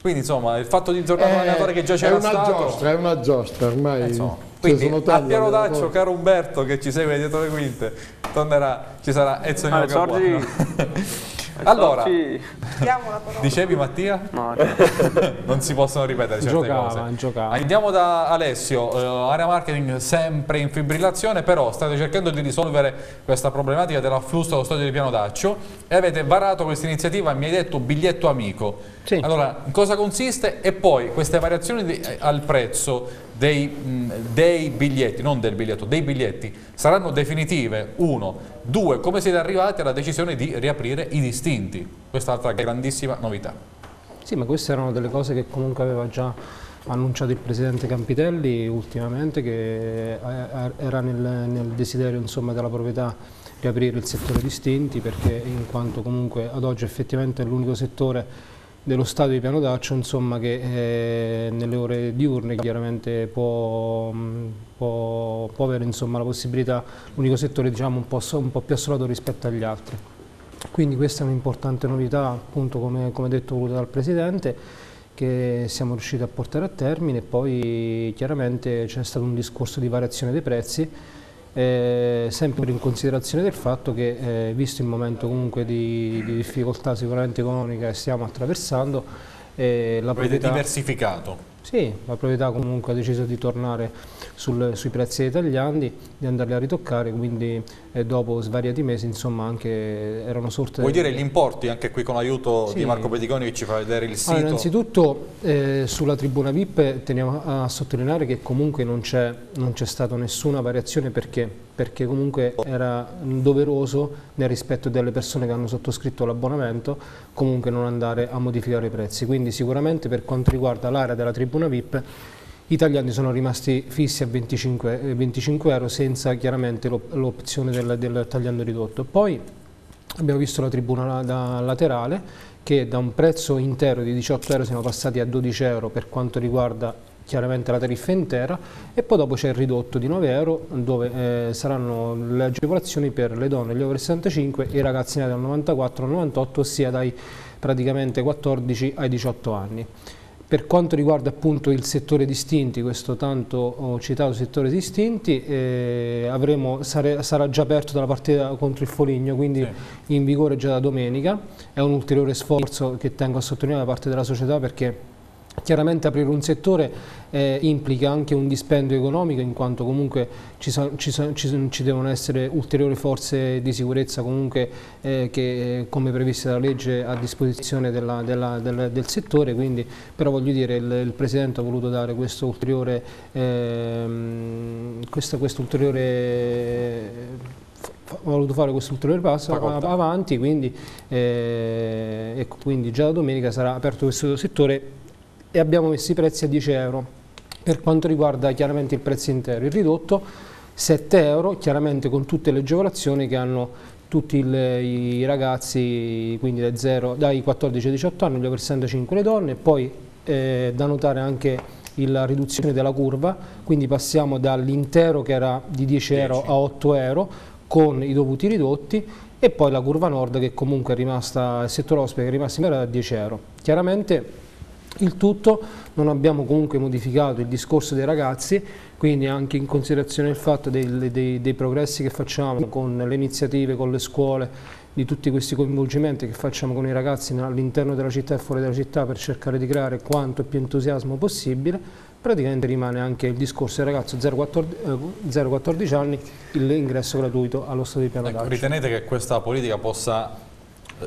Quindi insomma il fatto di giocare un allenatore che già c'era stato... È una giostra, è una giostra ormai. Eh, Quindi a Piero Daccio, caro Umberto che ci segue dietro le quinte, tornerà, ci sarà Ezio ah, Capuano. allora, dicevi Mattia? No, non si possono ripetere certe giocava, cose. Giocava. Andiamo da Alessio, uh, area marketing sempre in fibrillazione, però state cercando di risolvere questa problematica dell'afflusso allo stadio di Piano Daccio e avete varato questa iniziativa, mi hai detto biglietto amico. Sì. Allora, in cosa consiste? E poi queste variazioni di, eh, al prezzo dei, mh, dei, biglietti, non del biglietto, dei biglietti saranno definitive, uno, due, come siete arrivati alla decisione di riaprire i distinti, quest'altra grandissima novità. Sì, ma queste erano delle cose che comunque aveva già annunciato il Presidente Campitelli ultimamente, che eh, era nel, nel desiderio insomma, della proprietà riaprire il settore distinti, perché in quanto comunque ad oggi effettivamente è l'unico settore dello stadio di Piano d'Accio insomma, che eh, nelle ore diurne chiaramente può, può, può avere insomma, la possibilità, l'unico settore diciamo, un, po', un po' più assolato rispetto agli altri. Quindi questa è un'importante novità, appunto come, come detto voluta dal Presidente, che siamo riusciti a portare a termine poi chiaramente c'è stato un discorso di variazione dei prezzi eh, sempre in considerazione del fatto che eh, visto il momento comunque di, di, difficoltà sicuramente economica che stiamo attraversando eh, la proprietà, diversificato. Sì, la proprietà comunque ha deciso di tornare sul, sui prezzi italiani, di andarli a ritoccare, quindi eh, dopo svariati mesi insomma anche erano sorte... Vuoi dire gli importi anche qui con l'aiuto sì. di Marco Peticoni che ci fa vedere il sito? Allora, innanzitutto eh, sulla tribuna VIP teniamo a sottolineare che comunque non c'è stata nessuna variazione perché, perché comunque era doveroso nel rispetto delle persone che hanno sottoscritto l'abbonamento comunque non andare a modificare i prezzi, quindi sicuramente per quanto riguarda l'area della tribuna VIP gli italiani sono rimasti fissi a 25, 25 eh, euro senza chiaramente l'opzione del, del, tagliando ridotto. Poi abbiamo visto la tribuna da laterale che da un prezzo intero di 18 euro siamo passati a 12 euro per quanto riguarda chiaramente la tariffa intera e poi dopo c'è il ridotto di 9 euro dove eh, saranno le agevolazioni per le donne gli over 65 e i ragazzi nati dal 94 al 98 ossia dai praticamente 14 ai 18 anni. Per quanto riguarda appunto il settore distinti, questo tanto citato settore distinti, eh, avremo, sare, sarà già aperto dalla partita contro il Foligno, quindi sì. in vigore già da domenica. È un ulteriore sforzo che tengo a sottolineare da parte della società perché Chiaramente aprire un settore eh, implica anche un dispendio economico in quanto comunque ci, ci, ci, ci devono essere ulteriori forze di sicurezza comunque eh, che come previste dalla legge a disposizione della, della, del, del, settore, quindi però voglio dire il, il Presidente ha voluto dare questo ulteriore, ehm, questo, questo ulteriore ha voluto fare questo ulteriore passo avanti, quindi, eh, ecco, quindi già da domenica sarà aperto questo settore e abbiamo messo i prezzi a 10 euro. Per quanto riguarda chiaramente il prezzo intero, il ridotto 7 euro, chiaramente con tutte le agevolazioni che hanno tutti il, i ragazzi, quindi dai, 0, dai 14 ai 18 anni, gli over 65 le donne, poi eh, da notare anche la riduzione della curva, quindi passiamo dall'intero che era di 10 euro a 8 euro con i dovuti ridotti e poi la curva nord che comunque è rimasta, il settore ospite che è rimasto in gara da 10 euro. Chiaramente Il tutto non abbiamo comunque modificato il discorso dei ragazzi, quindi anche in considerazione del fatto dei, dei, dei progressi che facciamo con le iniziative, con le scuole, di tutti questi coinvolgimenti che facciamo con i ragazzi all'interno della città e fuori dalla città per cercare di creare quanto più entusiasmo possibile, praticamente rimane anche il discorso del ragazzo 0-14 anni, l'ingresso gratuito allo stadio di Piano ecco, Ritenete che questa politica possa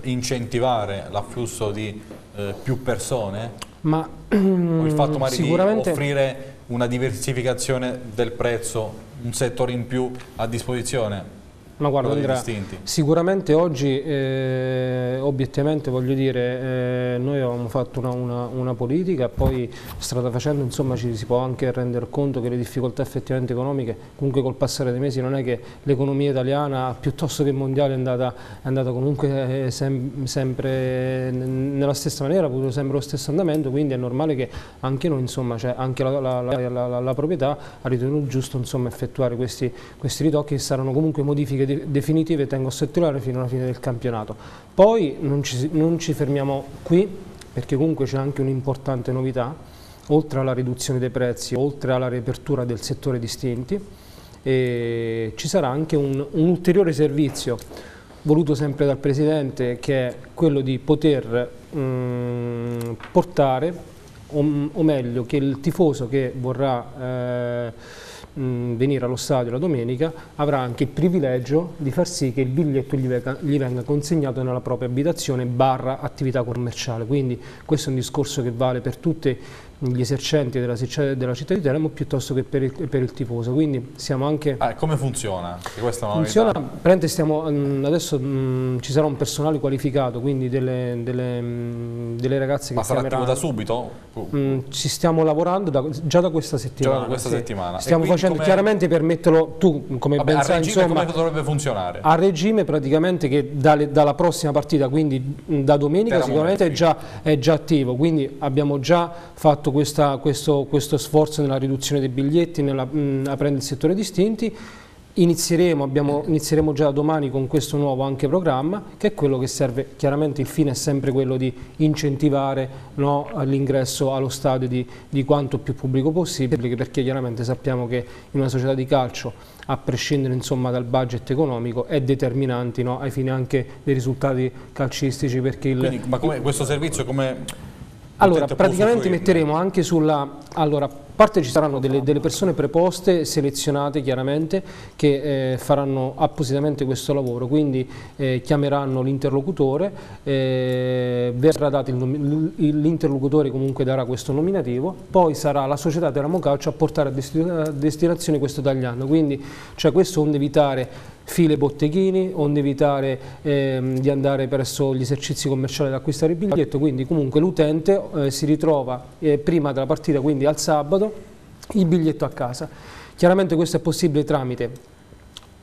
incentivare l'afflusso di eh, più persone? Ma, o il fatto magari di offrire una diversificazione del prezzo, un settore in più a disposizione? Ma guarda Andrea, sicuramente oggi eh, obiettivamente voglio dire, eh, noi avevamo fatto una, una, una, politica, poi strada facendo insomma ci si può anche rendere conto che le difficoltà effettivamente economiche, comunque col passare dei mesi non è che l'economia italiana piuttosto che mondiale è andata, è andata comunque eh, sem sempre nella stessa maniera, ha avuto sempre lo stesso andamento, quindi è normale che anche noi, insomma, cioè anche la, la, la, la, proprietà ha ritenuto giusto insomma, effettuare questi, questi ritocchi che saranno comunque modifiche de definitive tengo a sottolineare fino alla fine del campionato. Poi non ci, non ci fermiamo qui perché comunque c'è anche un'importante novità, oltre alla riduzione dei prezzi, oltre alla riapertura del settore distinti, ci sarà anche un, un ulteriore servizio voluto sempre dal Presidente che è quello di poter mh, portare, o, o, meglio che il tifoso che vorrà eh, mh, venire allo stadio la domenica avrà anche il privilegio di far sì che il biglietto gli venga, gli venga consegnato nella propria abitazione barra attività commerciale. Quindi questo è un discorso che vale per tutte gli esercenti della, della, città di Teramo piuttosto che per il, per il tifoso. Quindi siamo anche... Ah, come funziona? funziona, stiamo, adesso mh, ci sarà un personale qualificato, quindi delle, delle, mh, delle ragazze che Ma sarà attivo da subito? Mh, ci stiamo lavorando da, già da questa settimana. Già da questa sì. settimana. Stiamo facendo chiaramente per metterlo, tu come Vabbè, ben sai, insomma... come dovrebbe funzionare? A regime praticamente che dalle, dalla prossima partita, quindi da domenica Teramo sicuramente è già, è già attivo, quindi abbiamo già fatto questa, questo, questo, sforzo nella riduzione dei biglietti, aprendo il settore distinti. Inizieremo, abbiamo, inizieremo, già domani con questo nuovo anche programma che è quello che serve, chiaramente il fine è sempre quello di incentivare no, l'ingresso allo stadio di, di, quanto più pubblico possibile perché chiaramente sappiamo che in una società di calcio a prescindere insomma, dal budget economico è determinante no, ai fini anche dei risultati calcistici il, Quindi, ma questo servizio come allora, praticamente metteremo anche sulla... Allora, a parte ci saranno delle, delle persone preposte, selezionate chiaramente, che eh, faranno appositamente questo lavoro, quindi eh, chiameranno l'interlocutore, eh, verrà dato l'interlocutore comunque darà questo nominativo, poi sarà la società Teramo Calcio a portare a destinazione questo tagliando, quindi cioè questo onde evitare file botteghini, onde evitare ehm, di andare presso gli esercizi commerciali ad acquistare il biglietto, quindi comunque l'utente eh, si ritrova eh, prima della partita, quindi al sabato, il biglietto a casa. Chiaramente questo è possibile tramite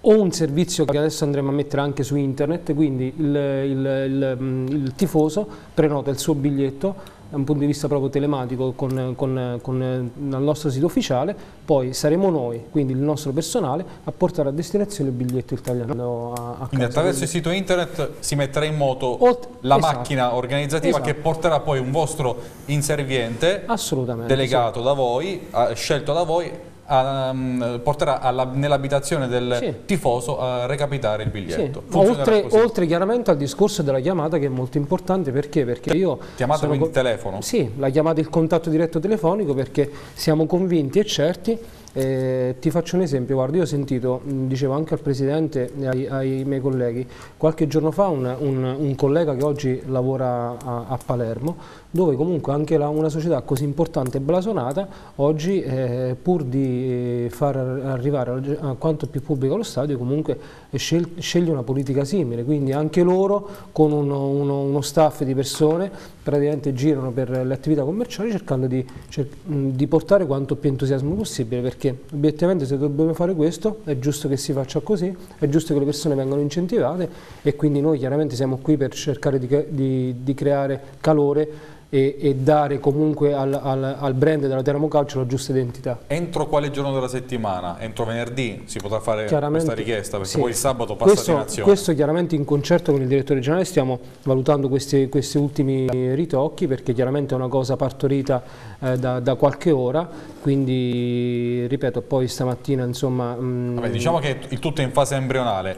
o un servizio che adesso andremo a mettere anche su internet, quindi il, il, il, il tifoso prenota il suo biglietto da un punto di vista proprio telematico con, con, con il nostro sito ufficiale, poi saremo noi, quindi il nostro personale, a portare a destinazione il biglietto italiano a, a Quindi attraverso il sito internet si metterà in moto Ot la esatto. macchina organizzativa esatto. che porterà poi un vostro inserviente delegato sì. da voi, scelto da voi um, porterà nell'abitazione del sì. tifoso a recapitare il biglietto. Sì. Oltre, oltre, chiaramente al discorso della chiamata che è molto importante perché? Perché io... Chiamata quindi telefono? Sì, la chiamata il contatto diretto telefonico perché siamo convinti e certi eh, ti faccio un esempio, guarda, io ho sentito, dicevo anche al Presidente e ai, ai miei colleghi, qualche giorno fa un, un, un collega che oggi lavora a, a Palermo, dove comunque anche la, una società così importante e blasonata, oggi eh, pur di far arrivare a quanto più pubblico lo stadio, comunque scel, sceglie una politica simile, quindi anche loro con uno, uno, uno staff di persone praticamente girano per le attività commerciali cercando di, cer di portare quanto più entusiasmo possibile perché obiettivamente se dobbiamo fare questo è giusto che si faccia così, è giusto che le persone vengano incentivate e quindi noi chiaramente siamo qui per cercare di, di, di creare calore e, e dare comunque al, al, al, brand della Teramo Calcio la giusta identità. Entro quale giorno della settimana? Entro venerdì si potrà fare questa richiesta perché sì. poi il sabato passa questo, in azione. Questo chiaramente in concerto con il direttore generale stiamo valutando questi, questi ultimi ritocchi perché chiaramente è una cosa partorita eh, da, da, qualche ora, quindi ripeto poi stamattina insomma... Mh, mm, Vabbè, diciamo che il tutto è in fase embrionale,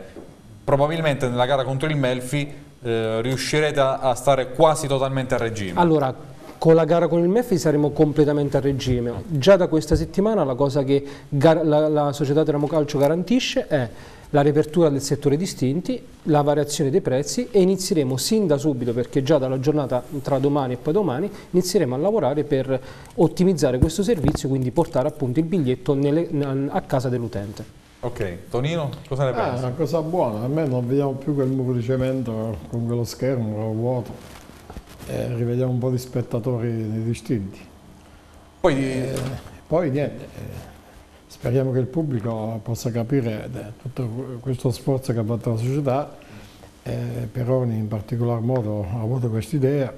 probabilmente nella gara contro il Melfi eh, riuscirete a, a, stare quasi totalmente a regime? Allora, con la gara con il MEFI saremo completamente a regime. Già da questa settimana la cosa che la, la società Teramo Calcio garantisce è la riapertura del settore distinti, la variazione dei prezzi e inizieremo sin da subito, perché già dalla giornata tra domani e poi domani, inizieremo a lavorare per ottimizzare questo servizio, quindi portare appunto il biglietto nelle, a casa dell'utente. Ok, Tonino, cosa ne ah, pensi? È una cosa buona, a me non vediamo più quel muro di cemento con quello schermo vuoto, eh, rivediamo un po' di spettatori distinti. Poi, eh, poi niente, eh, speriamo che il pubblico possa capire eh, tutto questo sforzo che ha fatto la società, eh, Peroni in particolar modo ha avuto questa idea,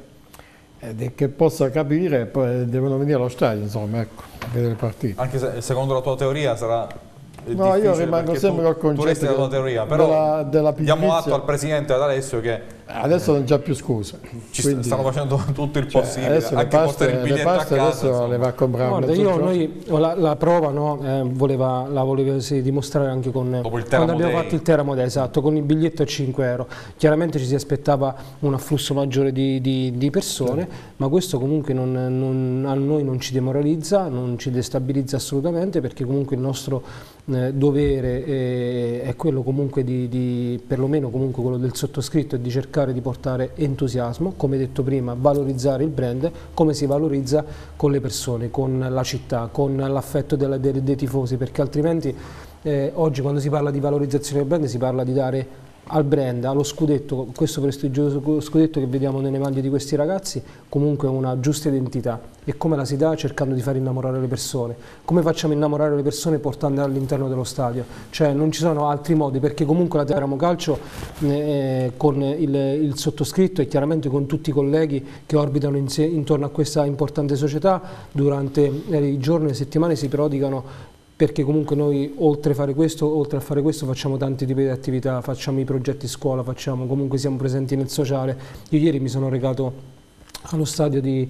e che possa capire, poi devono venire allo stadio, insomma, ecco, a vedere le partite. Anche se secondo la tua teoria sarà No, io rimango sempre col concetto della della, della diamo atto al Presidente ad Alessio che Adesso non c'è più scuse. Ci Quindi, stanno facendo tutto il cioè, possibile, adesso anche paste, il biglietto paste a casa. Adesso insomma. le va a comprare Guarda, io, noi, la, la, prova no, eh, voleva, la voleva sì, dimostrare anche con quando abbiamo fatto il Teramo Day, esatto, con il biglietto a 5 euro. Chiaramente ci si aspettava un afflusso maggiore di, di, di persone, sì. ma questo comunque non, non, a noi non ci demoralizza, non ci destabilizza assolutamente perché comunque il nostro eh, dovere è, è, quello comunque di, di, perlomeno comunque quello del sottoscritto, è di cercare di portare entusiasmo, come detto prima, valorizzare il brand, come si valorizza con le persone, con la città, con l'affetto dei, dei, tifosi, perché altrimenti eh, oggi quando si parla di valorizzazione del brand si parla di dare al brand, allo scudetto, questo prestigioso scudetto che vediamo nelle maglie di questi ragazzi, comunque una giusta identità e come la si dà cercando di far innamorare le persone. Come facciamo innamorare le persone portandole all'interno dello stadio? Cioè non ci sono altri modi perché comunque la Teramo Calcio eh, con il, il, sottoscritto e chiaramente con tutti i colleghi che orbitano in intorno a questa importante società durante eh, i giorni e le settimane si prodigano perché comunque noi oltre a fare questo, oltre a fare questo facciamo tanti tipi di attività, facciamo i progetti scuola, facciamo, comunque siamo presenti nel sociale. Io ieri mi sono recato allo stadio di,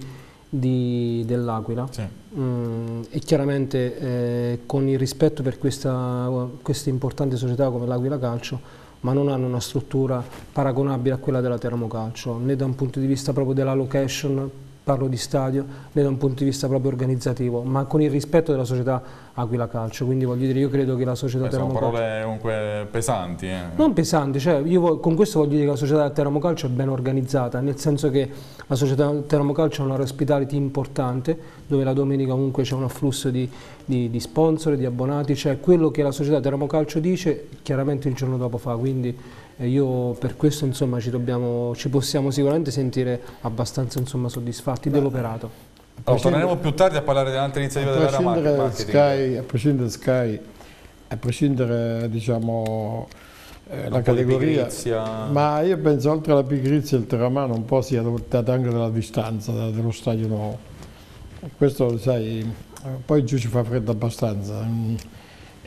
di, dell'Aquila sì. mm, e chiaramente eh, con il rispetto per questa, questa importante società come l'Aquila Calcio, ma non hanno una struttura paragonabile a quella della Teramo Calcio, né da un punto di vista proprio della location parlo di stadio, né da un punto di vista proprio organizzativo, ma con il rispetto della società Aquila Calcio, quindi voglio dire, io credo che la società Beh, Teramo Calcio... Sono parole comunque pesanti. Eh. Non pesanti, cioè io con questo voglio dire che la società Teramo Calcio è ben organizzata, nel senso che la società Teramo Calcio ha una hospitality importante, dove la domenica comunque c'è un afflusso di, di, di sponsor, di abbonati, cioè quello che la società Teramo Calcio dice, chiaramente il giorno dopo fa, quindi io per questo insomma, ci, dobbiamo, ci, possiamo sicuramente sentire abbastanza insomma, soddisfatti dell'operato. Allora, torneremo più tardi a parlare delle altre iniziative della marketing. Sky, a prescindere Sky, a prescindere diciamo, eh, la categoria, ma io penso oltre alla pigrizia il Teramano un po' sia adottata anche dalla distanza dello stadio nuovo. Questo sai, poi giù ci fa freddo abbastanza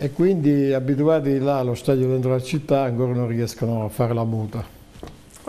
e quindi abituati là allo stadio dentro la città ancora non riescono a fare la muta.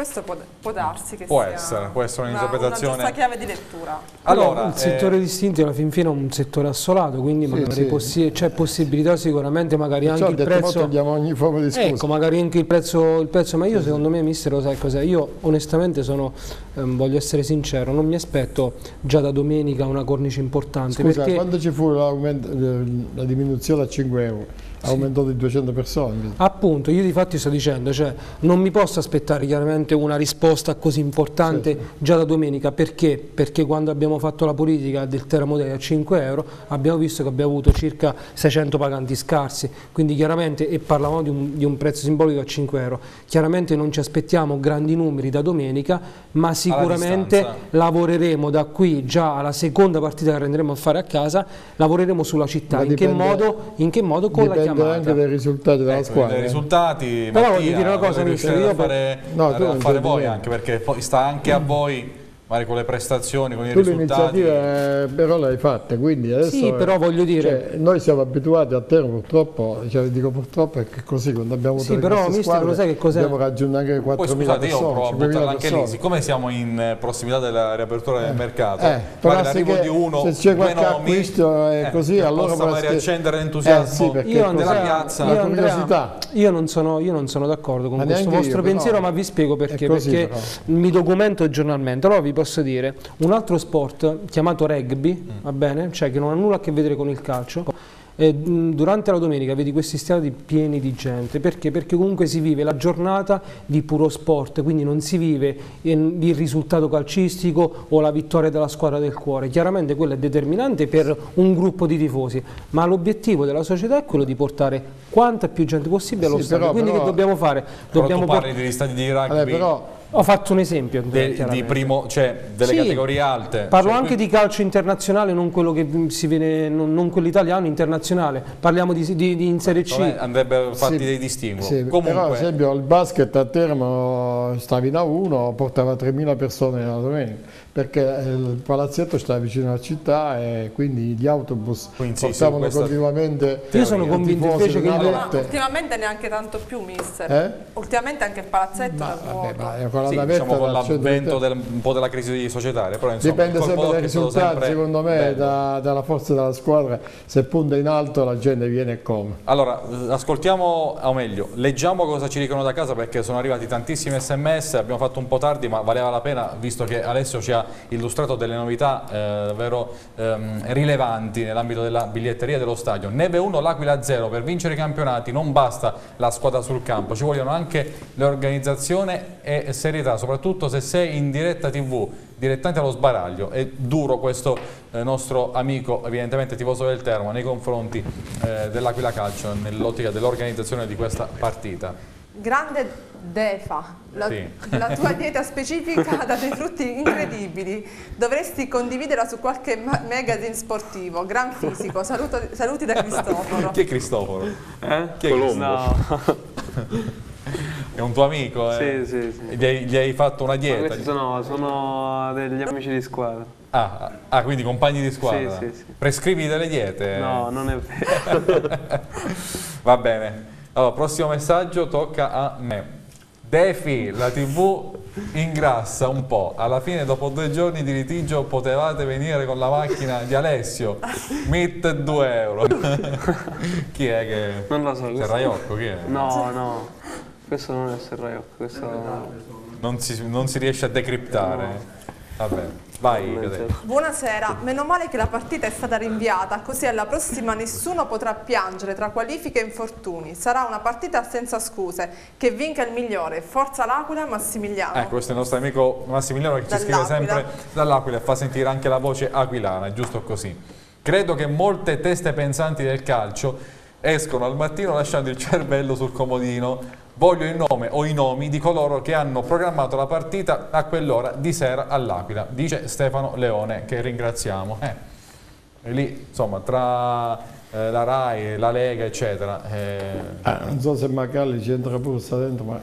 Questo può, può darsi che può sia essere, può essere un'interpretazione. Una, una chiave di lettura. Allora, il settore eh, distinto alla fin fine è un settore assolato, quindi sì, magari sì. Possi c'è possibilità sicuramente magari anche il prezzo. togliamo ogni forma di scusa. Ecco, magari anche il prezzo, il prezzo ma io secondo me mister lo sai cos'è? Io onestamente sono, ehm, voglio essere sincero, non mi aspetto già da domenica una cornice importante. Scusa, perché... quando ci fu la diminuzione a 5 euro? Sì. aumentato di 200 persone. Appunto, io di fatti sto dicendo, cioè, non mi posso aspettare chiaramente una risposta così importante sì, sì. già da domenica, perché? Perché quando abbiamo fatto la politica del terremoto a 5 euro abbiamo visto che abbiamo avuto circa 600 paganti scarsi, quindi chiaramente, e parlavamo di un, di un prezzo simbolico a 5 euro, chiaramente non ci aspettiamo grandi numeri da domenica, ma sicuramente lavoreremo da qui già alla seconda partita che andremo a fare a casa, lavoreremo sulla città, in che, modo, in che modo con la chiamata. anche dai risultati della ecco, squadra. Dai risultati, Però Mattia, voglio dire una cosa, mister, io fare, no, a fare voi anche perché poi sta anche a voi magari con le prestazioni, con i Tu risultati. iniziative eh, però le hai fatte, quindi adesso... Sì, eh, però voglio dire- cioè, noi siamo abituati a terra purtroppo, cioè, dico purtroppo perché così quando abbiamo avuto Sì, però, mister, squadre lo sai che cos'è? abbiamo raggiunto anche 4.000 Poi scusate, io persone, provo a 5.000 buttarla anche lì, persone. siccome siamo in eh, prossimità della riapertura del mercato, Eh, magari l'arrivo di che- uno, se c'è qualche nomi, acquisto e così, che allora possa magari essere- accendere Eh, l'entusiasmo sì, Io, della piazza. io, La Andrea, curiosità. io non sono, io non sono d'accordo con Ma questo vostro io, pensiero, ma vi spiego perché. È perché mi documento giornalmente. Allora vi posso dire, un altro sport chiamato rugby, va bene? Cioè che non ha nulla a che vedere con il calcio. mh, durante la domenica vedi questi stadi pieni di gente perché? Perché comunque si vive la giornata di puro sport, quindi non si vive in- il risultato calcistico o la vittoria della squadra del cuore. Chiaramente quello è determinante per un gruppo di tifosi, ma l'obiettivo della società è quello di portare quanta più gente possibile allo Sì, stadio. però- quindi però- che dobbiamo fare? Però Dobbiamo tu parli degli stadi di Vabbè, rugby però Ho fatto un esempio. de- di primo, cioè delle Sì, categorie alte. Parlo Cioè, anche quindi- di calcio internazionale, non quello che si viene, non, non quello italiano, internazionale. Parliamo di, di- di in Serie C. andrebbero fatti Sì, dei distinguo. Sì, Comunque, però ad esempio il basket a Teramo stavi in A1, portava 3.000 persone la domenica, perché il palazzetto stava vicino alla città e quindi gli autobus Quindi portavano sì, continuamente Io sono convinto invece che navette. ultimamente neanche tanto più, mister. Eh? Ultimamente anche il palazzetto Ma, è vabbè, ma con la sì, diciamo con l'avvento del- un po' della crisi societaria, però insomma, Dipende sempre dai risultati, sempre secondo me, da- dalla forza della squadra. Se punta in alto la gente viene e come. Allora, eh, ascoltiamo, o meglio, leggiamo cosa ci dicono da casa perché sono arrivati tantissimi sms, abbiamo fatto un po' tardi ma valeva la pena visto che Alessio ci ha illustrato delle novità eh, davvero ehm, rilevanti nell'ambito della biglietteria dello stadio. Neve 1, l'Aquila 0, per vincere i campionati non basta la squadra sul campo, ci vogliono anche l'organizzazione e serietà, soprattutto se sei in diretta tv direttamente allo sbaraglio. È duro questo eh, nostro amico, evidentemente tifoso del Termo, nei confronti eh, dell'Aquila Calcio, nell'ottica dell'organizzazione di questa partita. Grande Defa, la, Sì. la tua dieta specifica dà dei frutti incredibili. Dovresti condividerla su qualche ma- magazine sportivo. Gran fisico. Saluto- saluti da Cristoforo. Chi è Cristoforo? Eh? Chi è Cristoforo? No, È un tuo amico? eh? sì, sì, sì. Gli hai, gli hai fatto una Ma dieta? questi sono, sono degli amici di squadra. Ah, ah, quindi compagni di squadra? Sì, sì, sì. Prescrivi delle diete? No, non è vero. Va bene. Allora, prossimo messaggio tocca a me. Defi, la tv ingrassa un po'. Alla fine, dopo due giorni di litigio, potevate venire con la macchina di Alessio. Mit 2 euro. chi è che... Non lo so. questo- Serraiocco, chi è? No, no. Questo non è Serraiocco, questo Non si, non si riesce a decriptare. Vabbè, vai. Buonasera, meno male che la partita è stata rinviata, così alla prossima nessuno potrà piangere tra qualifiche e infortuni. Sarà una partita senza scuse, che vinca il migliore. Forza l'Aquila, Massimiliano. Ecco, questo è il nostro amico Massimiliano che ci scrive sempre dall'Aquila e fa sentire anche la voce aquilana, è giusto così. Credo che molte teste pensanti del calcio escono al mattino lasciando il cervello sul comodino. Voglio il nome o i nomi di coloro che hanno programmato la partita a quell'ora di sera all'Aquila, dice Stefano Leone, che ringraziamo. Eh, lì, insomma, tra eh, la RAI, la Lega, eccetera, eh, Ah, non so se Macalli ci entra pure sta dentro, ma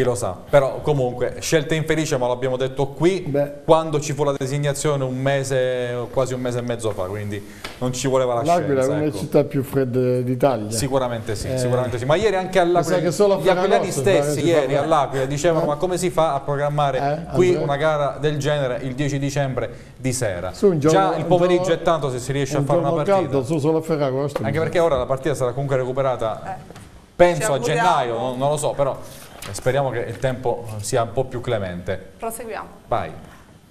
chi lo sa, però comunque scelta infelice ma l'abbiamo detto qui Beh. quando ci fu la designazione un mese, quasi un mese e mezzo fa, quindi non ci voleva la l'Aquila è una ecco. città più fredde d'Italia. Sicuramente sì, Eh. sicuramente sì, ma ieri anche all'Aquila, gli aquilani stessi si ieri all'Aquila dicevano Eh? ma come si fa a programmare Eh, qui una gara del genere il 10 dicembre di sera? Su, giorno- Già il pomeriggio giorno- è tanto se si riesce a fare una partita. caldo, su solo a Ferragosto. Anche perché ora la partita sarà comunque recuperata, penso Ci a gennaio, non, non lo so, però speriamo che il tempo sia un po' più clemente. Proseguiamo. Vai.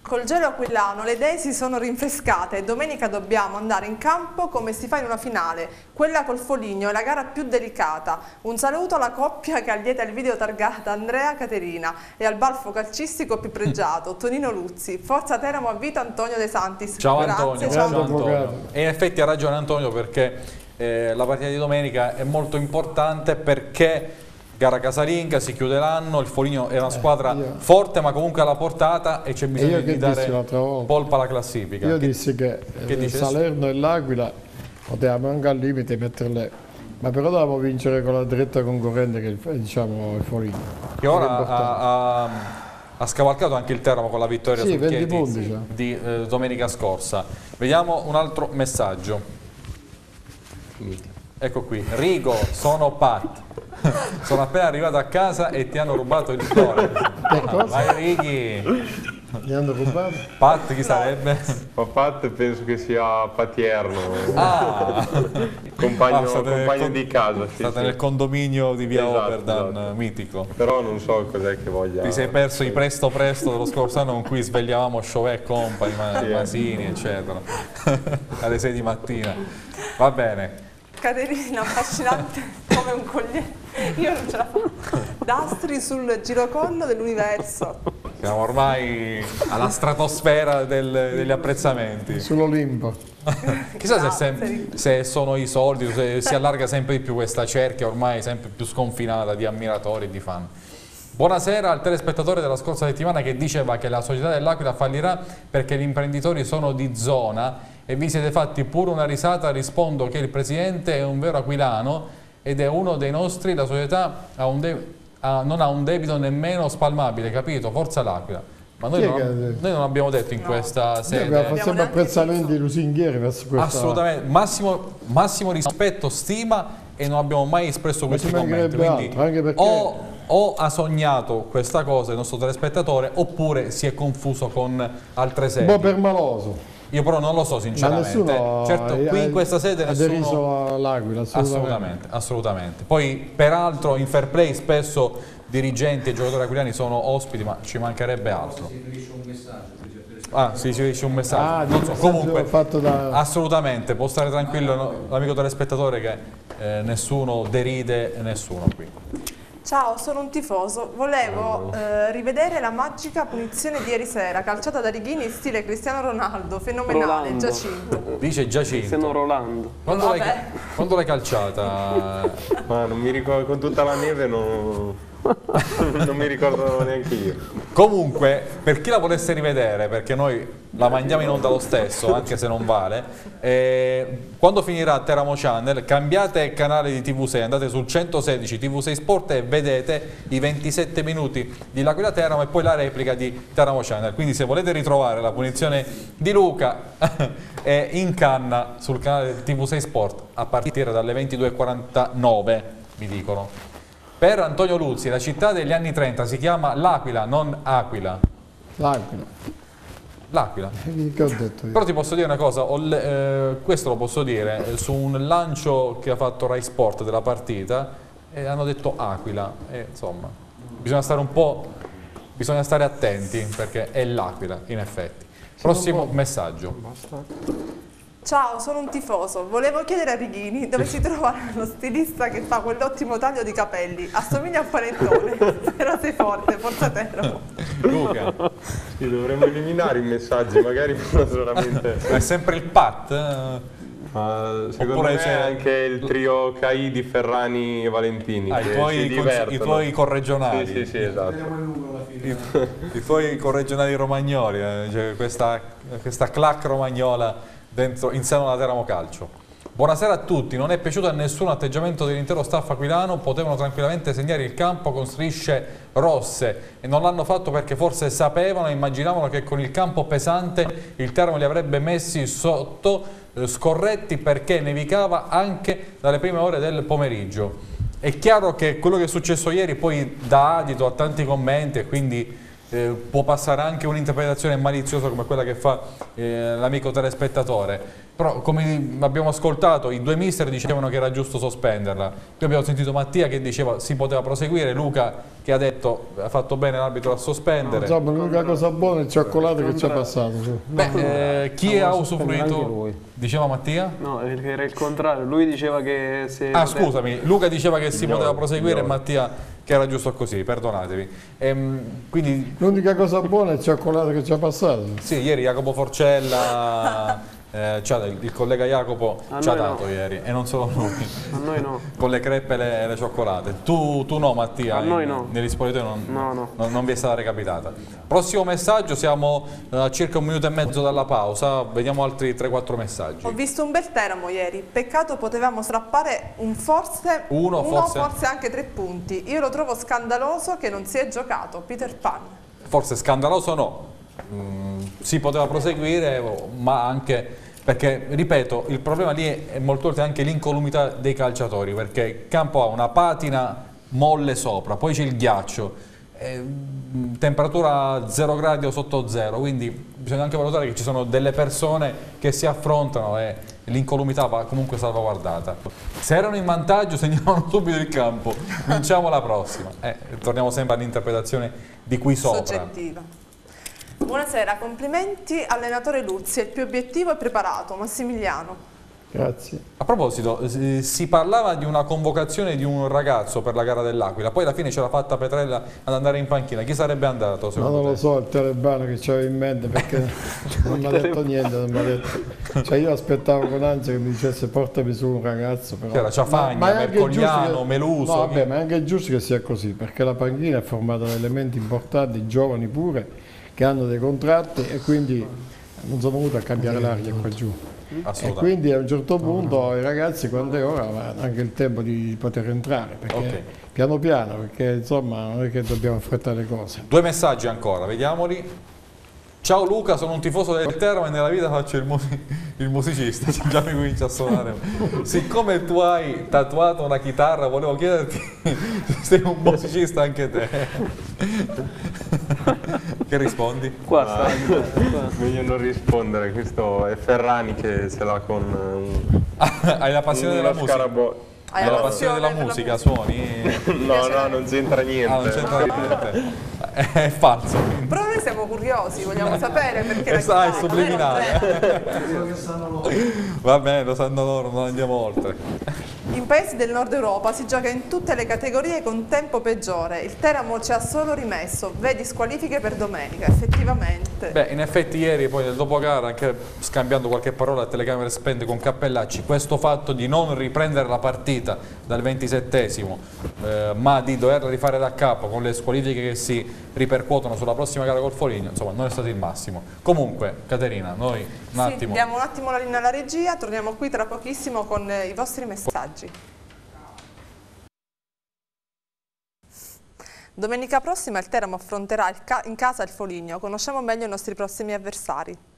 Col gelo aquilano le idee si sono rinfrescate e domenica dobbiamo andare in campo come si fa in una finale. Quella col Foligno è la gara più delicata. Un saluto alla coppia che allieta il video targata Andrea Caterina e al balfo calcistico più pregiato, Tonino Luzzi. Forza Teramo a vita Antonio De Santis. Ciao Grazie, Antonio, ciao. ciao Antonio. E in effetti ha ragione Antonio perché eh, la partita di domenica è molto importante perché gara casalinga, si chiude l'anno, il Foligno è una squadra Eh, io- forte ma comunque alla portata e c'è bisogno di dare polpa alla classifica. Io Che- dissi che, che eh? Salerno e l'Aquila potevamo anche al limite metterle, ma però dovevamo vincere con la diretta concorrente che è il, diciamo, il Foligno. che ora ha, ha- ha scavalcato anche il Teramo con la vittoria Sì, sul 20 Chieti punti, cioè. di eh, domenica scorsa. Vediamo un altro messaggio. Ecco qui, Rigo, sono Pat. sono appena arrivato a casa e ti hanno rubato il cuore. Che cosa? Vai Righi. Mi hanno rubato? Pat chi sarebbe? Papat penso che sia Patierno, Ah, compagno, Ah, compagno con- di casa. Sì, state sì. nel condominio di via Esatto, Oberdan, esatto. mitico. Però non so cos'è che voglia. Ti sei perso i presto presto dello scorso anno con cui svegliavamo Chauvet e Company, Ma- Sì. Masini, eccetera, alle 6 di mattina. Va bene. Caterina, affascinante come un cogliere. Io non ce la faccio. Dastri sul girocollo dell'universo. Siamo ormai alla stratosfera del- degli apprezzamenti. Sull'Olimpo. Chissà se, Grazie. sem- se sono i soldi, se si allarga sempre di più questa cerchia ormai sempre più sconfinata di ammiratori e di fan. Buonasera al telespettatore della scorsa settimana che diceva che la società dell'Aquila fallirà perché gli imprenditori sono di zona e vi siete fatti pure una risata, rispondo che il presidente è un vero aquilano ed è uno dei nostri, la società ha un ha- non ha un debito nemmeno spalmabile, capito? Forza l'Aquila. Ma noi, non, noi non abbiamo detto in questa Noi sede... abbiamo fatto apprezzamenti lusinghieri verso questa... Assolutamente, massimo, massimo rispetto, stima e non abbiamo mai espresso commenti. mancherebbe Quindi altro, anche perché- o, o ha sognato questa cosa il nostro telespettatore oppure si è confuso con altre Un sedi. po' permaloso. Io però non lo so sinceramente. certo, qui in questa sede ha nessuno... deriso all'Aquila, assolutamente. Assolutamente, assolutamente. Poi peraltro in fair play spesso dirigenti e giocatori aquilani sono ospiti, ma ci mancherebbe altro. Ah, si ricevisce un messaggio. Ah, non di so, messaggio comunque fatto da... Assolutamente, può stare tranquillo no, l'amico telespettatore che eh, nessuno deride nessuno qui. Ciao, sono un tifoso. Volevo eh, rivedere la magica punizione di ieri sera, calciata da Righini in stile Cristiano Ronaldo, fenomenale, Rolando. Giacinto. Dice Giacinto. Rolando. Quando l'hai, Vabbè. quando l'hai calciata? Ma non mi ricordo, con tutta la neve non, non mi ricordo neanche io. Comunque, per chi la volesse rivedere, perché noi la mandiamo in onda lo stesso, anche se non vale, eh, quando finirà Teramo Channel, cambiate canale di TV6, andate sul 116 TV6 Sport e vedete i 27 minuti di L'Aquila Teramo e poi la replica di Teramo Channel. Quindi se volete ritrovare la punizione di Luca è in canna sul canale di TV6 Sport a partire dalle 22.49, mi dicono. Per Antonio Luzzi, la città degli anni 30 si chiama L'Aquila, non Aquila. L'Aquila. L'Aquila. Che ho detto io? Però ti posso dire una cosa, eh, questo lo posso dire, eh, su un lancio che ha fatto Rai Sport della partita, eh, hanno detto Aquila, e insomma, bisogna stare un po', bisogna stare attenti perché è l'Aquila, in effetti. Prossimo messaggio. Ciao, sono un tifoso. Volevo chiedere a Righini dove si trova lo stilista che fa quell'ottimo taglio di capelli. Assomiglia a un panettone, però sei forte, forza Teramo. Luca, Sì, dovremmo eliminare i messaggi, magari solamente... è sempre il pat? Ma secondo Oppure me c'è- anche il trio CAI di Ferrani e Valentini. Ah, i che tuoi i tuoi corregionali. Sì, sì, sì, esatto. I, i tuoi corregionali romagnoli, eh, cioè questa, questa clac romagnola dentro, in seno alla Teramo Calcio. Buonasera a tutti, non è piaciuto a nessuno l'atteggiamento dell'intero staff aquilano, potevano tranquillamente segnare il campo con strisce rosse e non l'hanno fatto perché forse sapevano e immaginavano che con il campo pesante il Teramo li avrebbe messi sotto eh, scorretti perché nevicava anche dalle prime ore del pomeriggio. È chiaro che quello che è successo ieri poi dà adito a tanti commenti e quindi eh, può passare anche un'interpretazione maliziosa come quella che fa eh, l'amico telespettatore. Però come abbiamo ascoltato i due mister dicevano che era giusto sospenderla. Poi abbiamo sentito Mattia che diceva si poteva proseguire, Luca che ha detto ha fatto bene l'arbitro a sospendere. Insomma, l'unica cosa buona è il cioccolato che ci è passato. Beh, eh, chi ha sospendere anche usufruito? Diceva Mattia? No, perché era il contrario. Lui diceva che se... Ah, scusami, Luca diceva che si poteva proseguire e Mattia che era giusto così, perdonatevi. Ehm, quindi L'unica cosa buona è il cioccolato che ci è passato. sì, ieri Jacopo Forcella, eh, ha- il collega Jacopo A ci ha noi no. dato ieri e non solo lui, A noi no. con le crepe e le, le cioccolate. Tu, tu no Mattia, A noi in- no. negli spogliatoi non, No, no. non- non vi è stata recapitata. Prossimo messaggio, siamo eh, a circa un minuto e mezzo dalla pausa, vediamo altri 3-4 messaggi. Ho visto un bel Teramo ieri, peccato potevamo strappare un forse, Uno, forse- anche tre punti. Io lo trovo scandaloso che non si è giocato, Peter Pan. forse scandaloso no, mm, si poteva proseguire, ma anche perché, ripeto, il problema lì è molto volte anche l'incolumità dei calciatori, perché il campo ha una patina molle sopra, poi c'è il ghiaccio, eh, temperatura 0 gradi o sotto 0, quindi bisogna anche valutare che ci sono delle persone che si affrontano e l'incolumità va comunque salvaguardata. Se erano in vantaggio segnavano subito il campo, vinciamo la prossima. Eh, torniamo sempre all'interpretazione di qui sopra. Soggettiva. Buonasera, complimenti allenatore Luzzi, è il più obiettivo e preparato, Massimiliano. Grazie. A proposito, si parlava di una convocazione di un ragazzo per la gara dell'Aquila, poi alla fine ce l'ha fatta Petrella ad andare in panchina, chi sarebbe andato? Ma non lo so, il telebano che c'aveva in mente perché non mi ha detto niente, non mi ha detto. Cioè io aspettavo con ansia che mi dicesse portami su un ragazzo. Però. C'era Ciafagna, Mercogliano, Meluso. No, vabbè, ma è anche giusto che sia così, perché la panchina è formata da elementi importanti, giovani pure, che hanno dei contratti e quindi non sono venuti a cambiare l'aria qua giù. E quindi a un certo punto i ragazzi quando è ora hanno anche il tempo di poter entrare, perché okay. piano piano, perché insomma non è che dobbiamo affrettare le cose. Due messaggi ancora, vediamoli. Ciao Luca, sono un tifoso del Teramo e nella vita faccio il, music il musicista, già mi comincia a suonare. Siccome tu hai tatuato una chitarra, volevo chiederti se sei un musicista anche te. che rispondi? Qua sta. Ah, meglio non rispondere, questo è Ferrani che ce l'ha con... Un, hai la passione della musica? Hai la passione della musica, suoni? no, no, non c'entra niente. Ah, non c'entra niente. È falso. Però noi siamo curiosi, vogliamo sapere perché la chitarra, è subliminale. Va bene, lo sanno loro, non andiamo oltre. In paesi del nord Europa si gioca in tutte le categorie con tempo peggiore. Il Teramo ci ha solo rimesso, vedi squalifiche per domenica, effettivamente. Beh, in effetti ieri poi nel dopogara, anche scambiando qualche parola a telecamere spente con Cappellacci, questo fatto di non riprendere la partita dal 27esimo, eh, ma di doverla rifare da capo con le squalifiche che si ripercuotono sulla prossima gara col Foligno, insomma non è stato il massimo. Comunque, Caterina, noi un sì, attimo... diamo un attimo la linea alla regia, torniamo qui tra pochissimo con i vostri messaggi. Domenica prossima il Teramo affronterà in casa il Foligno, conosciamo meglio i nostri prossimi avversari.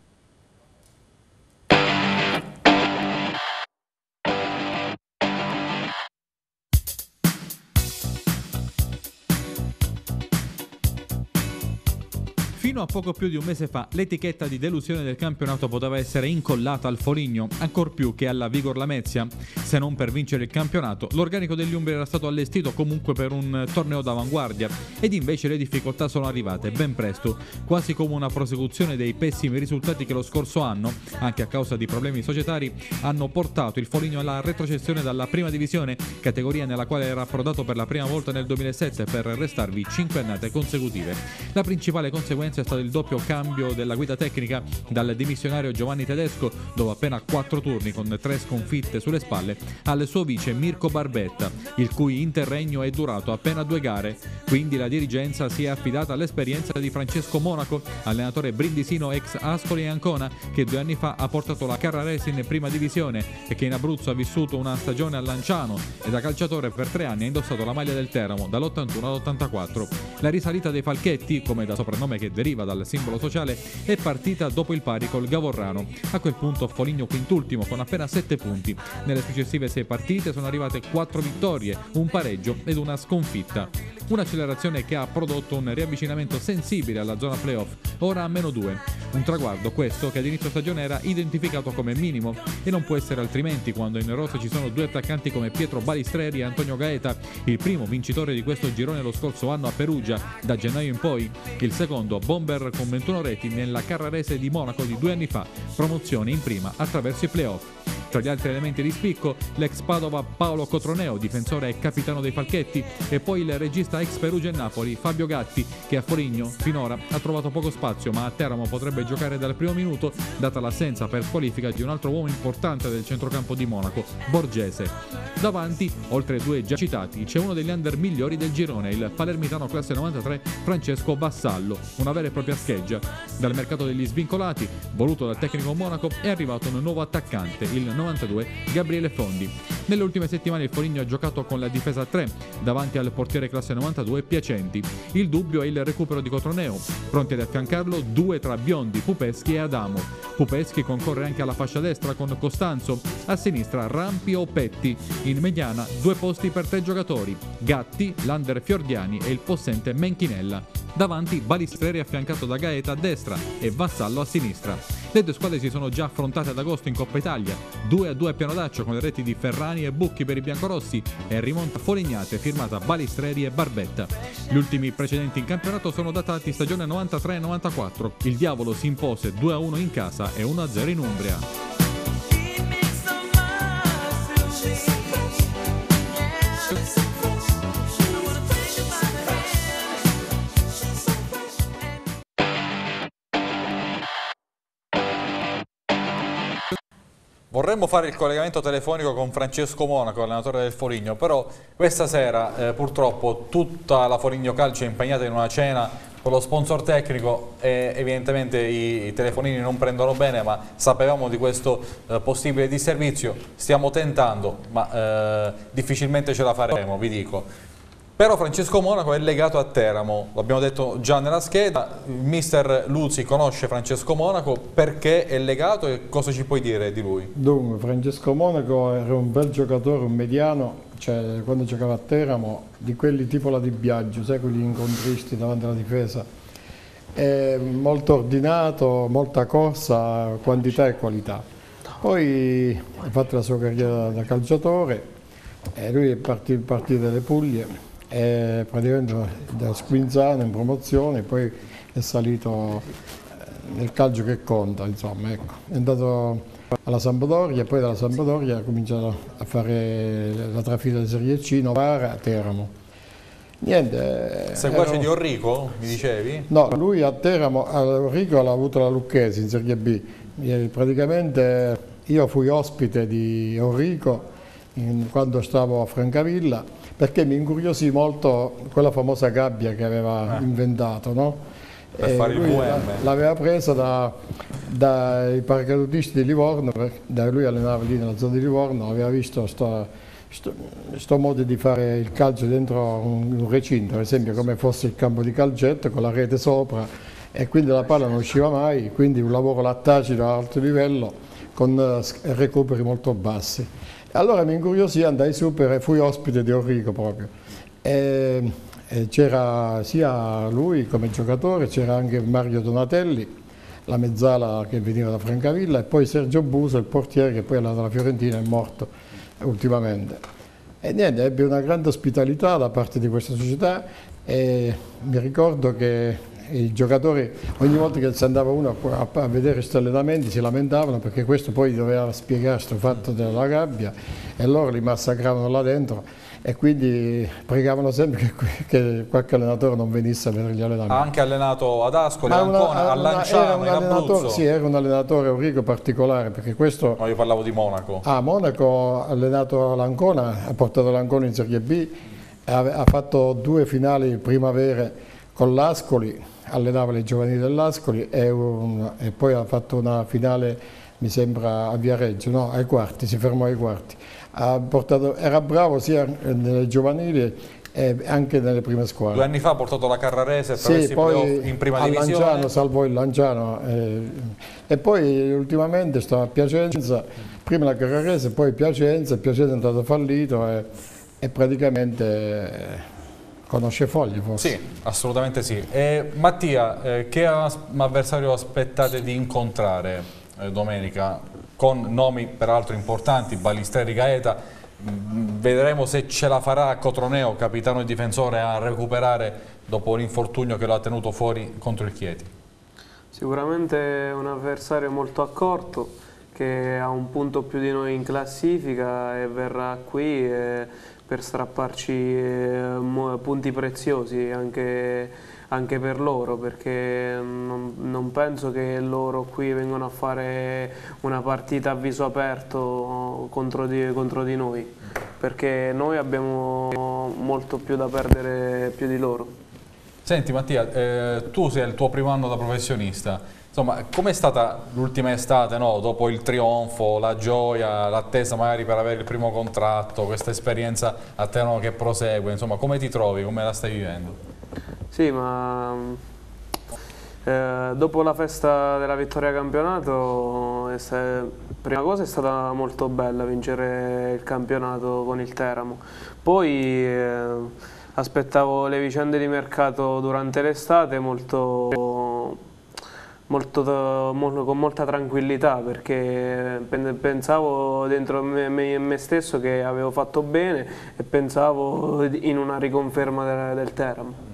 Fino a poco più di un mese fa l'etichetta di delusione del campionato poteva essere incollata al Foligno, ancor più che alla Vigor Lamezia. Se non per vincere il campionato, l'organico degli Umbri era stato allestito comunque per un torneo d'avanguardia ed invece le difficoltà sono arrivate ben presto, quasi come una prosecuzione dei pessimi risultati che lo scorso anno, anche a causa di problemi societari, hanno portato il Foligno alla retrocessione dalla prima divisione, categoria nella quale era approdato per la prima volta nel 2007 per restarvi 5 annate consecutive. La principale conseguenza c'è stato il doppio cambio della guida tecnica dal dimissionario Giovanni Tedesco, dopo appena quattro turni con tre sconfitte sulle spalle, al suo vice Mirko Barbetta, il cui interregno è durato appena due gare. Quindi la dirigenza si è affidata all'esperienza di Francesco Monaco, allenatore brindisino ex Ascoli e Ancona, che due anni fa ha portato la Carraresi in prima divisione e che in Abruzzo ha vissuto una stagione a Lanciano e da calciatore per tre anni ha indossato la maglia del Teramo dall'81 all'84. La risalita dei Falchetti, come da soprannome che deriva deriva dal simbolo sociale, è partita dopo il pari col Gavorrano. A quel punto Foligno quintultimo con appena 7 punti. Nelle successive 6 partite sono arrivate 4 vittorie, un pareggio ed una sconfitta. Un'accelerazione che ha prodotto un riavvicinamento sensibile alla zona playoff, ora a meno 2. Un traguardo questo che ad inizio stagione era identificato come minimo e non può essere altrimenti quando in rosa ci sono due attaccanti come Pietro Balistreri e Antonio Gaeta, il primo vincitore di questo girone lo scorso anno a Perugia, da gennaio in poi, il secondo bomber con 21 reti nella Carrarese di Monaco di due anni fa, promozione in prima attraverso i playoff. Tra gli altri elementi di spicco, l'ex Padova Paolo Cotroneo, difensore e capitano dei Falchetti, e poi il regista ex Perugia e Napoli Fabio Gatti, che a Foligno finora ha trovato poco spazio, ma a Teramo potrebbe giocare dal primo minuto, data l'assenza per qualifica di un altro uomo importante del centrocampo di Monaco, Borgese. Davanti, oltre ai due già citati, c'è uno degli under migliori del girone, il palermitano classe 93 Francesco Bassallo, una vera e propria scheggia. Dal mercato degli svincolati, voluto dal tecnico Monaco, è arrivato un nuovo attaccante, il 92 Gabriele Fondi. Nelle ultime settimane il Foligno ha giocato con la difesa 3 davanti al portiere classe 92 Piacenti. Il dubbio è il recupero di Cotroneo. Pronti ad affiancarlo due tra Biondi, Pupeschi e Adamo. Pupeschi concorre anche alla fascia destra con Costanzo, a sinistra Rampi o Petti, in mediana due posti per tre giocatori, Gatti, Lander Fiordiani e il possente Menchinella. Davanti Balistreri affiancato da Gaeta a destra e Vassallo a sinistra. Le due squadre si sono già affrontate ad agosto in Coppa Italia, 2 a 2 a piano d'accio con le reti di Ferrani e Bucchi per i biancorossi e rimonta Folignate firmata Balistreri e Barbetta. Gli ultimi precedenti in campionato sono datati stagione 93-94. Il Diavolo si impose 2 a 1 in casa e 1 a 0 in Umbria. Vorremmo fare il collegamento telefonico con Francesco Monaco, allenatore del Foligno, però questa sera eh, purtroppo tutta la Foligno Calcio è impegnata in una cena con lo sponsor tecnico e evidentemente i, i telefonini non prendono bene ma sapevamo di questo eh, possibile disservizio, stiamo tentando ma eh, difficilmente ce la faremo, vi dico. Però Francesco Monaco è legato a Teramo, l'abbiamo detto già nella scheda, il mister Luzzi conosce Francesco Monaco, perché è legato e cosa ci puoi dire di lui? Dunque, Francesco Monaco era un bel giocatore, un mediano, cioè quando giocava a Teramo, di quelli tipo la di Biagio, sai quelli incontristi davanti alla difesa. È molto ordinato, molta corsa, quantità e qualità. Poi ha fatto la sua carriera da calciatore, e lui è partito, partito dalle Puglie, è praticamente da Squinzano in promozione, poi è salito eh, nel calcio che conta, insomma, ecco. È andato alla Sampdoria e poi dalla Sampdoria ha cominciato a fare la trafila di Serie C, Novara, Teramo. Niente. Seguace ero... di Orrico, mi dicevi? No, lui a Teramo, a Orrico l'ha avuto la Lucchesi in Serie B. Praticamente io fui ospite di Orrico in, quando stavo a Francavilla perché mi incuriosì molto quella famosa gabbia che aveva eh. inventato. No? Per e fare il VM. L'aveva presa da, dai paracadutisti di Livorno, da lui allenava lì nella zona di Livorno, aveva visto questo modo di fare il calcio dentro un, un recinto, ad esempio come fosse il campo di calcetto con la rete sopra e quindi la palla non usciva mai, quindi un lavoro lattacito a alto livello con eh, recuperi molto bassi. Allora mi incuriosì, andai su per, fui ospite di Orrico proprio. E, e c'era sia lui come giocatore, c'era anche Mario Donatelli, la mezzala che veniva da Francavilla, e poi Sergio Buso, il portiere che poi è andato alla Fiorentina, è morto ultimamente. E niente, ebbe una grande ospitalità da parte di questa società e mi ricordo che i giocatori ogni volta che si andava uno a, a vedere questi allenamenti si lamentavano perché questo poi doveva spiegare questo fatto della gabbia e loro li massacravano là dentro e quindi pregavano sempre che, che qualche allenatore non venisse a vedere gli allenamenti. Ha anche allenato ad Ascoli, a Ancona, a Lanciano, in Abruzzo? Sì, era un allenatore Enrico particolare perché questo... No, io parlavo di Monaco. Ah, Monaco ha allenato l'Ancona, ha portato l'Ancona in Serie B, ha, ha fatto due finali primavere con l'Ascoli, allenava le giovanili dell'Ascoli e, e, poi ha fatto una finale, mi sembra, a Viareggio, no, ai quarti, si fermò ai quarti. Portato, era bravo sia nelle giovanili e anche nelle prime squadre. Due anni fa ha portato la Carrarese sì, poi in prima divisione. Lanciano, salvò il Lanciano eh, e poi ultimamente stava a Piacenza, prima la Carrarese, poi Piacenza, Piacenza è andato fallito e, e praticamente Conosce Fogli forse? Sì, assolutamente sì. E, Mattia, eh, che avversario aspettate di incontrare eh, domenica? Con nomi peraltro importanti, Balisteri Gaeta, mm, vedremo se ce la farà Cotroneo, capitano e difensore, a recuperare dopo l'infortunio che lo ha tenuto fuori contro il Chieti. Sicuramente è un avversario molto accorto che ha un punto più di noi in classifica e verrà qui e per strapparci eh, punti preziosi anche, anche per loro perché non, non, penso che loro qui vengano a fare una partita a viso aperto contro di, contro di noi perché noi abbiamo molto più da perdere più di loro. Senti Mattia, eh, tu sei il tuo primo anno da professionista, Insomma, com'è stata l'ultima estate, no? dopo il trionfo, la gioia, l'attesa magari per avere il primo contratto, questa esperienza a Teramo che prosegue, insomma, come ti trovi, come la stai vivendo? Sì, ma eh, dopo la festa della vittoria campionato, la prima cosa è stata molto bella vincere il campionato con il Teramo. Poi eh, aspettavo le vicende di mercato durante l'estate molto, molto, molto, con molta tranquillità perché pensavo dentro me, me, me, stesso che avevo fatto bene e pensavo in una riconferma del, del Teramo.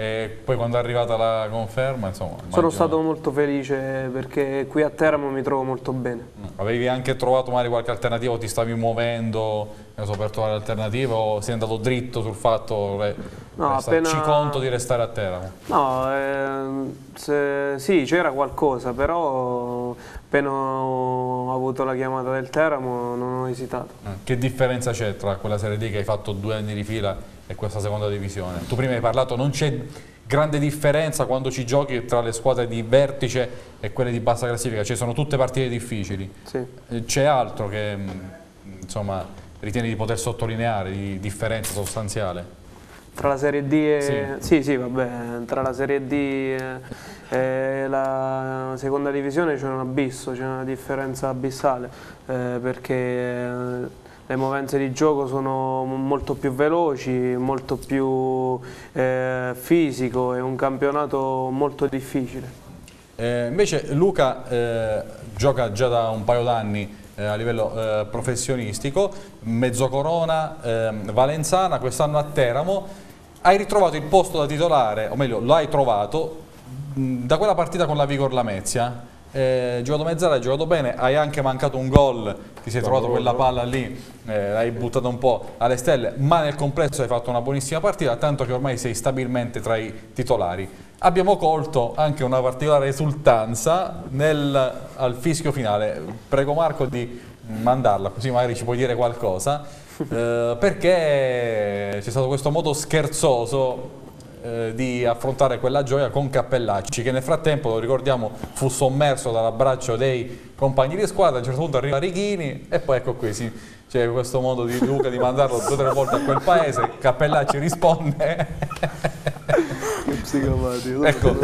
E poi quando è arrivata la conferma, insomma... Sono immagino... stato molto felice perché qui a Teramo mi trovo molto bene. Mm. Avevi anche trovato magari qualche alternativa o ti stavi muovendo so, per trovare alternative o sei andato dritto sul fatto che no, appena... ci conto di restare a Teramo? No, eh, se, sì c'era qualcosa, però appena ho avuto la chiamata del Teramo non ho esitato. Eh, che differenza c'è tra quella Serie D che hai fatto due anni di fila e questa seconda divisione. Tu prima hai parlato, non c'è grande differenza quando ci giochi tra le squadre di vertice e quelle di bassa classifica, cioè sono tutte partite difficili. Sì. Eh, c'è altro che mm, insomma, ritieni di poter sottolineare di differenza sostanziale? Tra la Serie D e... Sì, sì, sì vabbè, tra la Serie D e la seconda divisione c'è un abisso, c'è una differenza abissale, eh, perché le movenze di gioco sono molto più veloci, molto più eh, fisico, è un campionato molto difficile. Eh, invece Luca eh, gioca già da un paio d'anni eh, a livello eh, professionistico, Mezzocorona, ehm, Valenzana, quest'anno a Teramo, hai ritrovato il posto da titolare, o meglio l'hai trovato, mh, da quella partita con la Vigor Lamezia, eh, giocato mezz'ora, hai giocato bene, hai anche mancato un gol, ti sei trovato quella palla lì, eh, l'hai buttata un po' alle stelle, ma nel complesso hai fatto una buonissima partita, tanto che ormai sei stabilmente tra i titolari. Abbiamo colto anche una particolare esultanza nel, al fischio finale, prego Marco di mandarla così magari ci puoi dire qualcosa, eh, perché c'è stato questo modo scherzoso eh, di affrontare quella gioia con Cappellacci che nel frattempo, lo ricordiamo, fu sommerso dall'abbraccio dei compagni di squadra, a un certo punto arriva Righini e poi ecco qui sì, c'è questo modo di Luca di mandarlo due o tre volte a quel paese, Cappellacci risponde psicopatico. Ecco,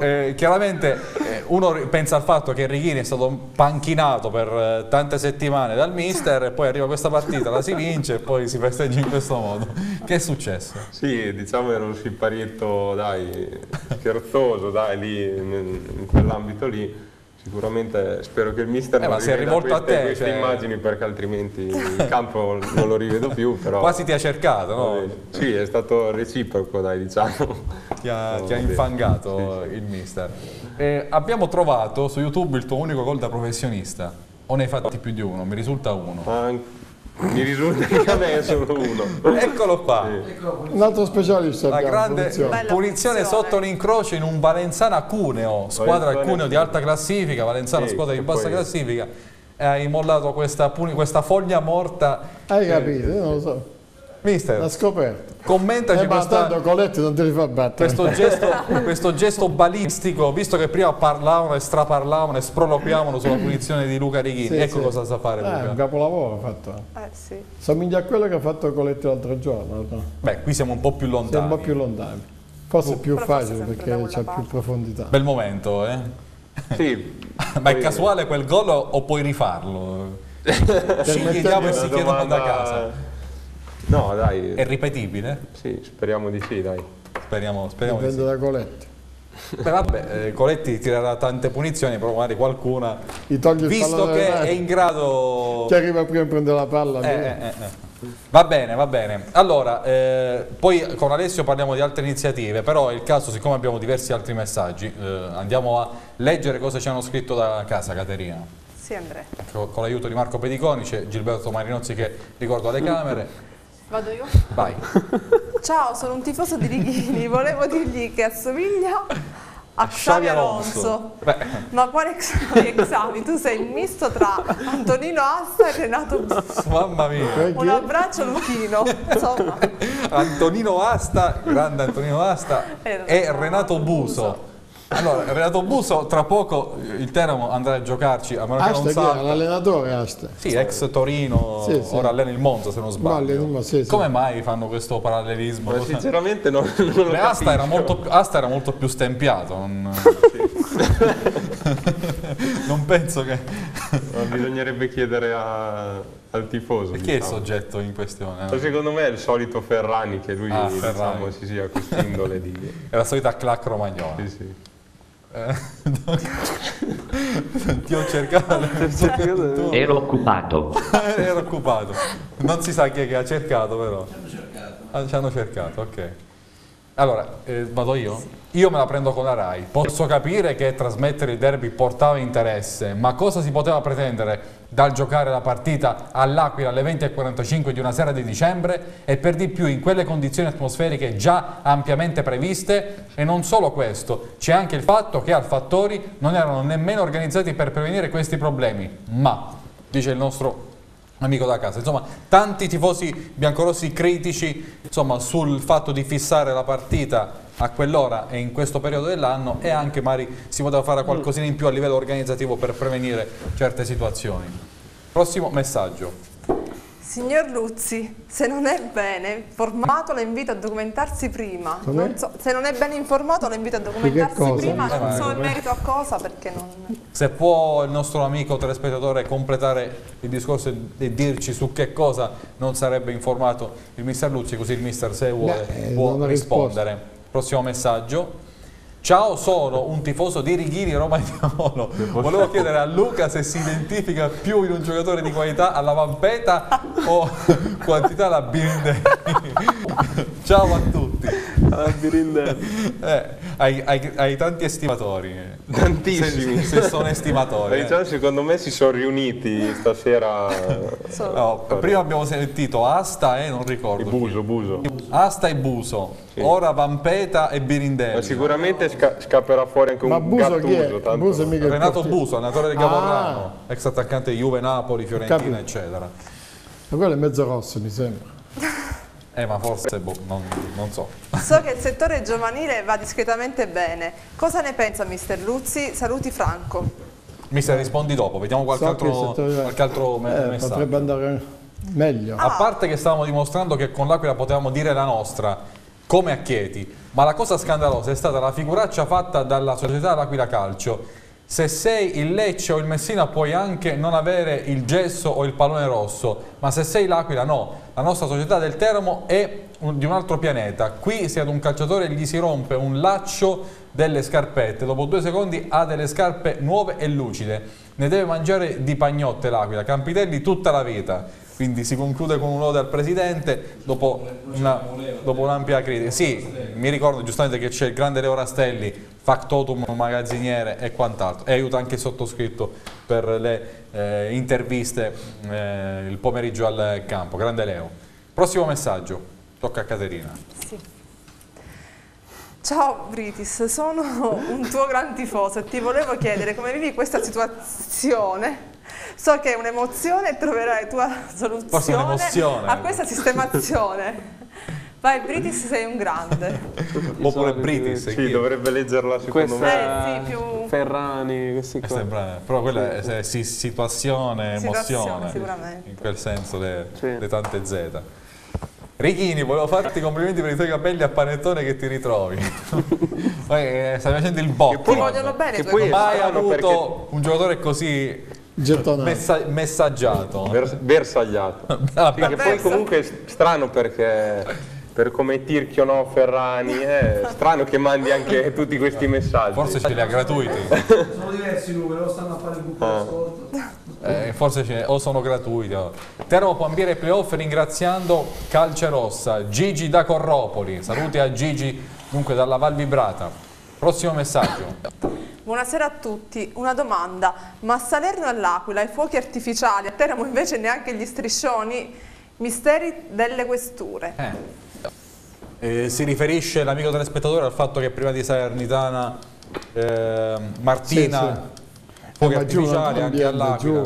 eh, chiaramente eh, uno pensa al fatto che Righini è stato panchinato per eh, tante settimane dal mister e poi arriva questa partita, la si vince e poi si festeggia in questo modo. Che è successo? Sì, diciamo era un siparietto, dai, scherzoso, dai, lì, in quell'ambito lì Sicuramente spero che il mister eh, non si è rivolto queste, a te, queste cioè... immagini perché altrimenti il campo non lo rivedo più. Però... Quasi ti ha cercato, no? Sì, è stato reciproco, dai, diciamo. Ti ha, ti ha infangato sì, il mister. E abbiamo trovato su YouTube il tuo unico gol da professionista. O ne hai fatti più di uno? Mi risulta uno. Anche mi risulta che a me è solo uno. Eccolo qua. Sì. Un altro specialista. La grande punizione. punizione sotto l'incrocio in un Valenzana Cuneo, squadra al Cuneo di alta classifica, Valenzana sì, squadra di bassa classifica. E hai mollato questa, questa foglia morta. Hai capito? Io non lo so. Mister, l'ha scoperto. Commentaci eh, questa, Coletti non te li fa battere. Questo gesto, questo gesto balistico, visto che prima parlavano e straparlavano e sproloquiavano sulla punizione di Luca Righini, sì, ecco sì. cosa sa fare eh, Luca. un capolavoro fatto. Eh, sì. Somiglia a quello che ha fatto Coletti l'altro giorno. No? Beh, qui siamo un po' più lontani. Siamo un po' più lontani. Forse è più facile perché c'è più profondità. Bel momento, eh? Sì. Ma è casuale quel gol o puoi rifarlo? Ci chiediamo e si chiedono da casa. No, dai. È ripetibile? Sì, speriamo di sì, dai. Speriamo, speriamo Dipende di sì. da Coletti. Beh, vabbè, eh, Coletti tirerà tante punizioni, però magari qualcuna, visto che è in grado... Chi arriva prima a prendere la palla. Eh, eh, eh, va bene, va bene. Allora, eh, poi con Alessio parliamo di altre iniziative, però è il caso, siccome abbiamo diversi altri messaggi, eh, andiamo a leggere cosa ci hanno scritto da casa, Caterina. Sì, Andrea. Con, con l'aiuto di Marco Pediconi, c'è Gilberto Marinozzi che ricordo alle camere. Vado io? Vai. Ciao, sono un tifoso di Righini, volevo dirgli che assomiglia a Xavi Alonso. Ma quale Xavi Xavi? Tu sei il misto tra Antonino Asta e Renato Buso. Mamma mia. Un abbraccio Luchino. Antonino Asta, grande Antonino Asta e, e Renato Buso. Allora, Renato Buso, tra poco il Teramo andrà a giocarci, a meno che non salta. L'allenatore Asta. Sì, ex Torino, Sì, sì. ora allena il Monza se non sbaglio. Vale, sì, sì. Come mai fanno questo parallelismo? Cosa- sinceramente non, non lo Beh, Asta, era molto, più- Asta era molto più stempiato, non, non penso che... Ma bisognerebbe chiedere a- al tifoso. Chi è il diciamo. soggetto in questione? Ma Secondo me è il solito Ferrani che lui Ah, diciamo, Ferrani. si sia quest'indole di... È la solita clac romagnola. Sì, sì. Eh, Ti ho cercato. Ero occupato. Ero occupato. Non si sa chi è che ha cercato però. Ah, Ci hanno cercato, ok. Allora, eh, vado io? Io me la prendo con la RAI. Posso capire che trasmettere il derby portava interesse, ma cosa si poteva pretendere dal giocare la partita all'Aquila alle 20.45 di una sera di dicembre e per di più in quelle condizioni atmosferiche già ampiamente previste? E non solo questo, c'è anche il fatto che al Fattori non erano nemmeno organizzati per prevenire questi problemi, ma, dice il nostro amico da casa. Insomma, tanti tifosi biancorossi critici insomma, sul fatto di fissare la partita a quell'ora e in questo periodo dell'anno e anche magari si poteva fare qualcosina in più a livello organizzativo per prevenire certe situazioni. Prossimo messaggio. Signor Luzzi, se non è bene informato la invito a documentarsi prima. Non so- se non è ben informato la invito a documentarsi cosa? prima, non so in merito a cosa perché non... Se può il nostro amico telespettatore completare il discorso e- dirci su che cosa non sarebbe informato il mister Luzzi, così il mister se vuole Beh, può rispondere. Prossimo messaggio. Ciao, sono un tifoso di Righini Roma Diavolo. Volevo chiedere a Luca se si identifica più in un giocatore di qualità alla Vampeta o quantità alla Birindelli. Ciao a tutti. Ah, Birindelli. Eh, hai, hai- hai tanti estimatori. eh. Tantissimi. Se, se sono estimatori. eh. Diciamo, secondo me si sono riuniti stasera No, prima abbiamo sentito Asta e non ricordo. chi. Buso, Buso. Asta e Buso. Ora Vampeta e Ma Birindelli. sicuramente sca- scapperà fuori anche Ma un Buso chi è? Gattuso. Tanto... Buso Renato. Buso, allenatore del Ah. Gavorrano, ex attaccante di Juve, Napoli, Fiorentina, Capito. eccetera. Ma quello è mezzo rosso, mi sembra. Eh, ma forse, boh, non, non so. So che il settore giovanile va discretamente bene. Cosa ne pensa mister Luzzi? Saluti Franco. Mister, rispondi dopo, vediamo qualche So altro, settore- qualche altro Eh, messaggio. potrebbe andare meglio. A parte che stavamo dimostrando che con l'Aquila potevamo dire la nostra, come a Chieti, ma la cosa scandalosa è stata la figuraccia fatta dalla società L'Aquila Calcio. Se sei il Lecce o il Messina puoi anche non avere il gesso o il pallone rosso, ma se sei l'Aquila no. La nostra società del Teramo è un- di un altro pianeta. Qui se ad un calciatore gli si rompe un laccio delle scarpette, dopo due secondi ha delle scarpe nuove e lucide. Ne deve mangiare di pagnotte l'Aquila, Campitelli tutta la vita. Quindi si conclude con un lode al presidente dopo, una- dopo un'ampia critica. Sì, mi ricordo giustamente che c'è il grande Leo Rastelli, factotum magazziniere e quant'altro, e aiuta anche il sottoscritto per le eh, interviste eh, il pomeriggio al campo. Grande Leo. Prossimo messaggio, tocca a Caterina. Ciao Britis, sono un tuo gran tifoso e ti volevo chiedere come vivi questa situazione. So che è un'emozione e troverai tua soluzione Forse è un'emozione. a questa sistemazione. Vai Britis, sei un grande. Oppure Britis. Sì, dovrebbe leggerla secondo Questa me. Eh, sì, più- Ferrani, questi qua. è però quella è, è sì, situazione, Situazione, emozione, sicuramente. in quel senso le, Sì. le tante Z. Richini, volevo farti i complimenti per i tuoi capelli a panettone che ti ritrovi. Poi, eh, stai facendo il botto. Ti vogliono bene che poi. Mai avuto un giocatore così Gettonato. messa- messaggiato. Vers- bersagliato. Vabbè, Sì, che poi comunque è strano perché per come tirchio no Ferrani è strano che mandi anche tutti questi messaggi. Forse ce li ha gratuiti. Sono diversi numeri, lo stanno a fare il buco d'ascolto. Eh, forse ce ne- o sono gratuiti. o- Teramo ai playoff ringraziando Calce Rossa, Gigi da Corropoli. Saluti a Gigi, dunque dalla Val Vibrata. Prossimo messaggio. Buonasera a tutti, una domanda, ma a Salerno e all'Aquila i fuochi artificiali, a Teramo invece neanche gli striscioni, misteri delle questure. Eh, si riferisce l'amico telespettatore al fatto che prima di Salernitana eh, Martina fuochi Eh, ma giù artificiali anche all'Aquila.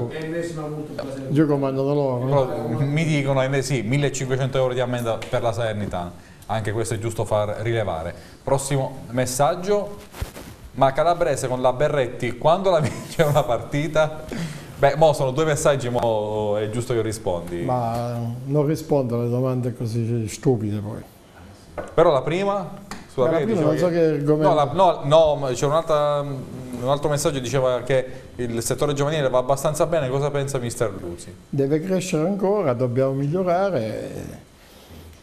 giù, comandano loro. no? Però, mi dicono eh, sì, 1500 euro di ammenda per la Salernitana. Anche questo è giusto far rilevare. Prossimo messaggio. Ma Calabrese con la Berretti, quando la vince una partita? Beh, mo sono due messaggi, mo è giusto che rispondi. Ma non rispondo alle domande così stupide poi. Però la prima? Sulla Ma la prima non so che argomento. No, la- no, no, ma c'è un'altra- un altro messaggio diceva che il settore giovanile va abbastanza bene, cosa pensa mister Luzzi? Deve crescere ancora, dobbiamo migliorare.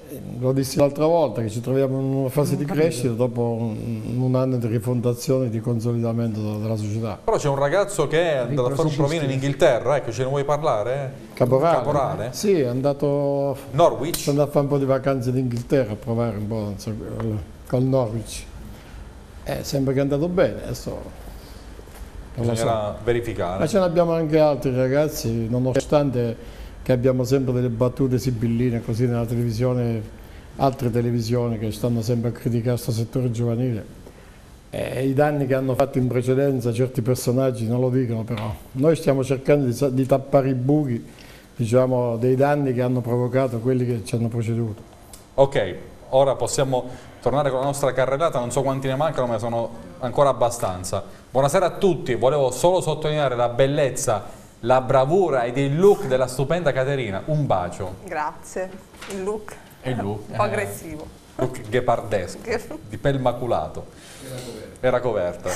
Eh, Lo dissi l'altra volta che ci troviamo in una fase di crescita dopo un, un anno di rifondazione e di consolidamento della, della società. Però c'è un ragazzo che è andato a fare un provino in Inghilterra, ecco, ce ne vuoi parlare? Caporale? Caporale? Sì, è andato, Norwich? è andato a fare un po' di vacanze in Inghilterra a provare un po' so, col, Norwich. Eh, sembra che è andato bene, adesso lo so. Bisognerà verificare. Ma ce ne abbiamo anche altri ragazzi, nonostante che abbiamo sempre delle battute sibilline così nella televisione, altre televisioni che stanno sempre a criticare questo settore giovanile. Eh, I danni che hanno fatto in precedenza certi personaggi non lo dicono però. Noi stiamo cercando di, di tappare i buchi diciamo, dei danni che hanno provocato quelli che ci hanno preceduto. Ok, ora possiamo tornare con la nostra carrellata, non so quanti ne mancano, ma sono ancora abbastanza. Buonasera a tutti, volevo solo sottolineare la bellezza, la bravura ed il look della stupenda Caterina. Un bacio. Grazie. Il look E il look? un po' eh, aggressivo. look ghepardesco, di pel maculato. Era coperta.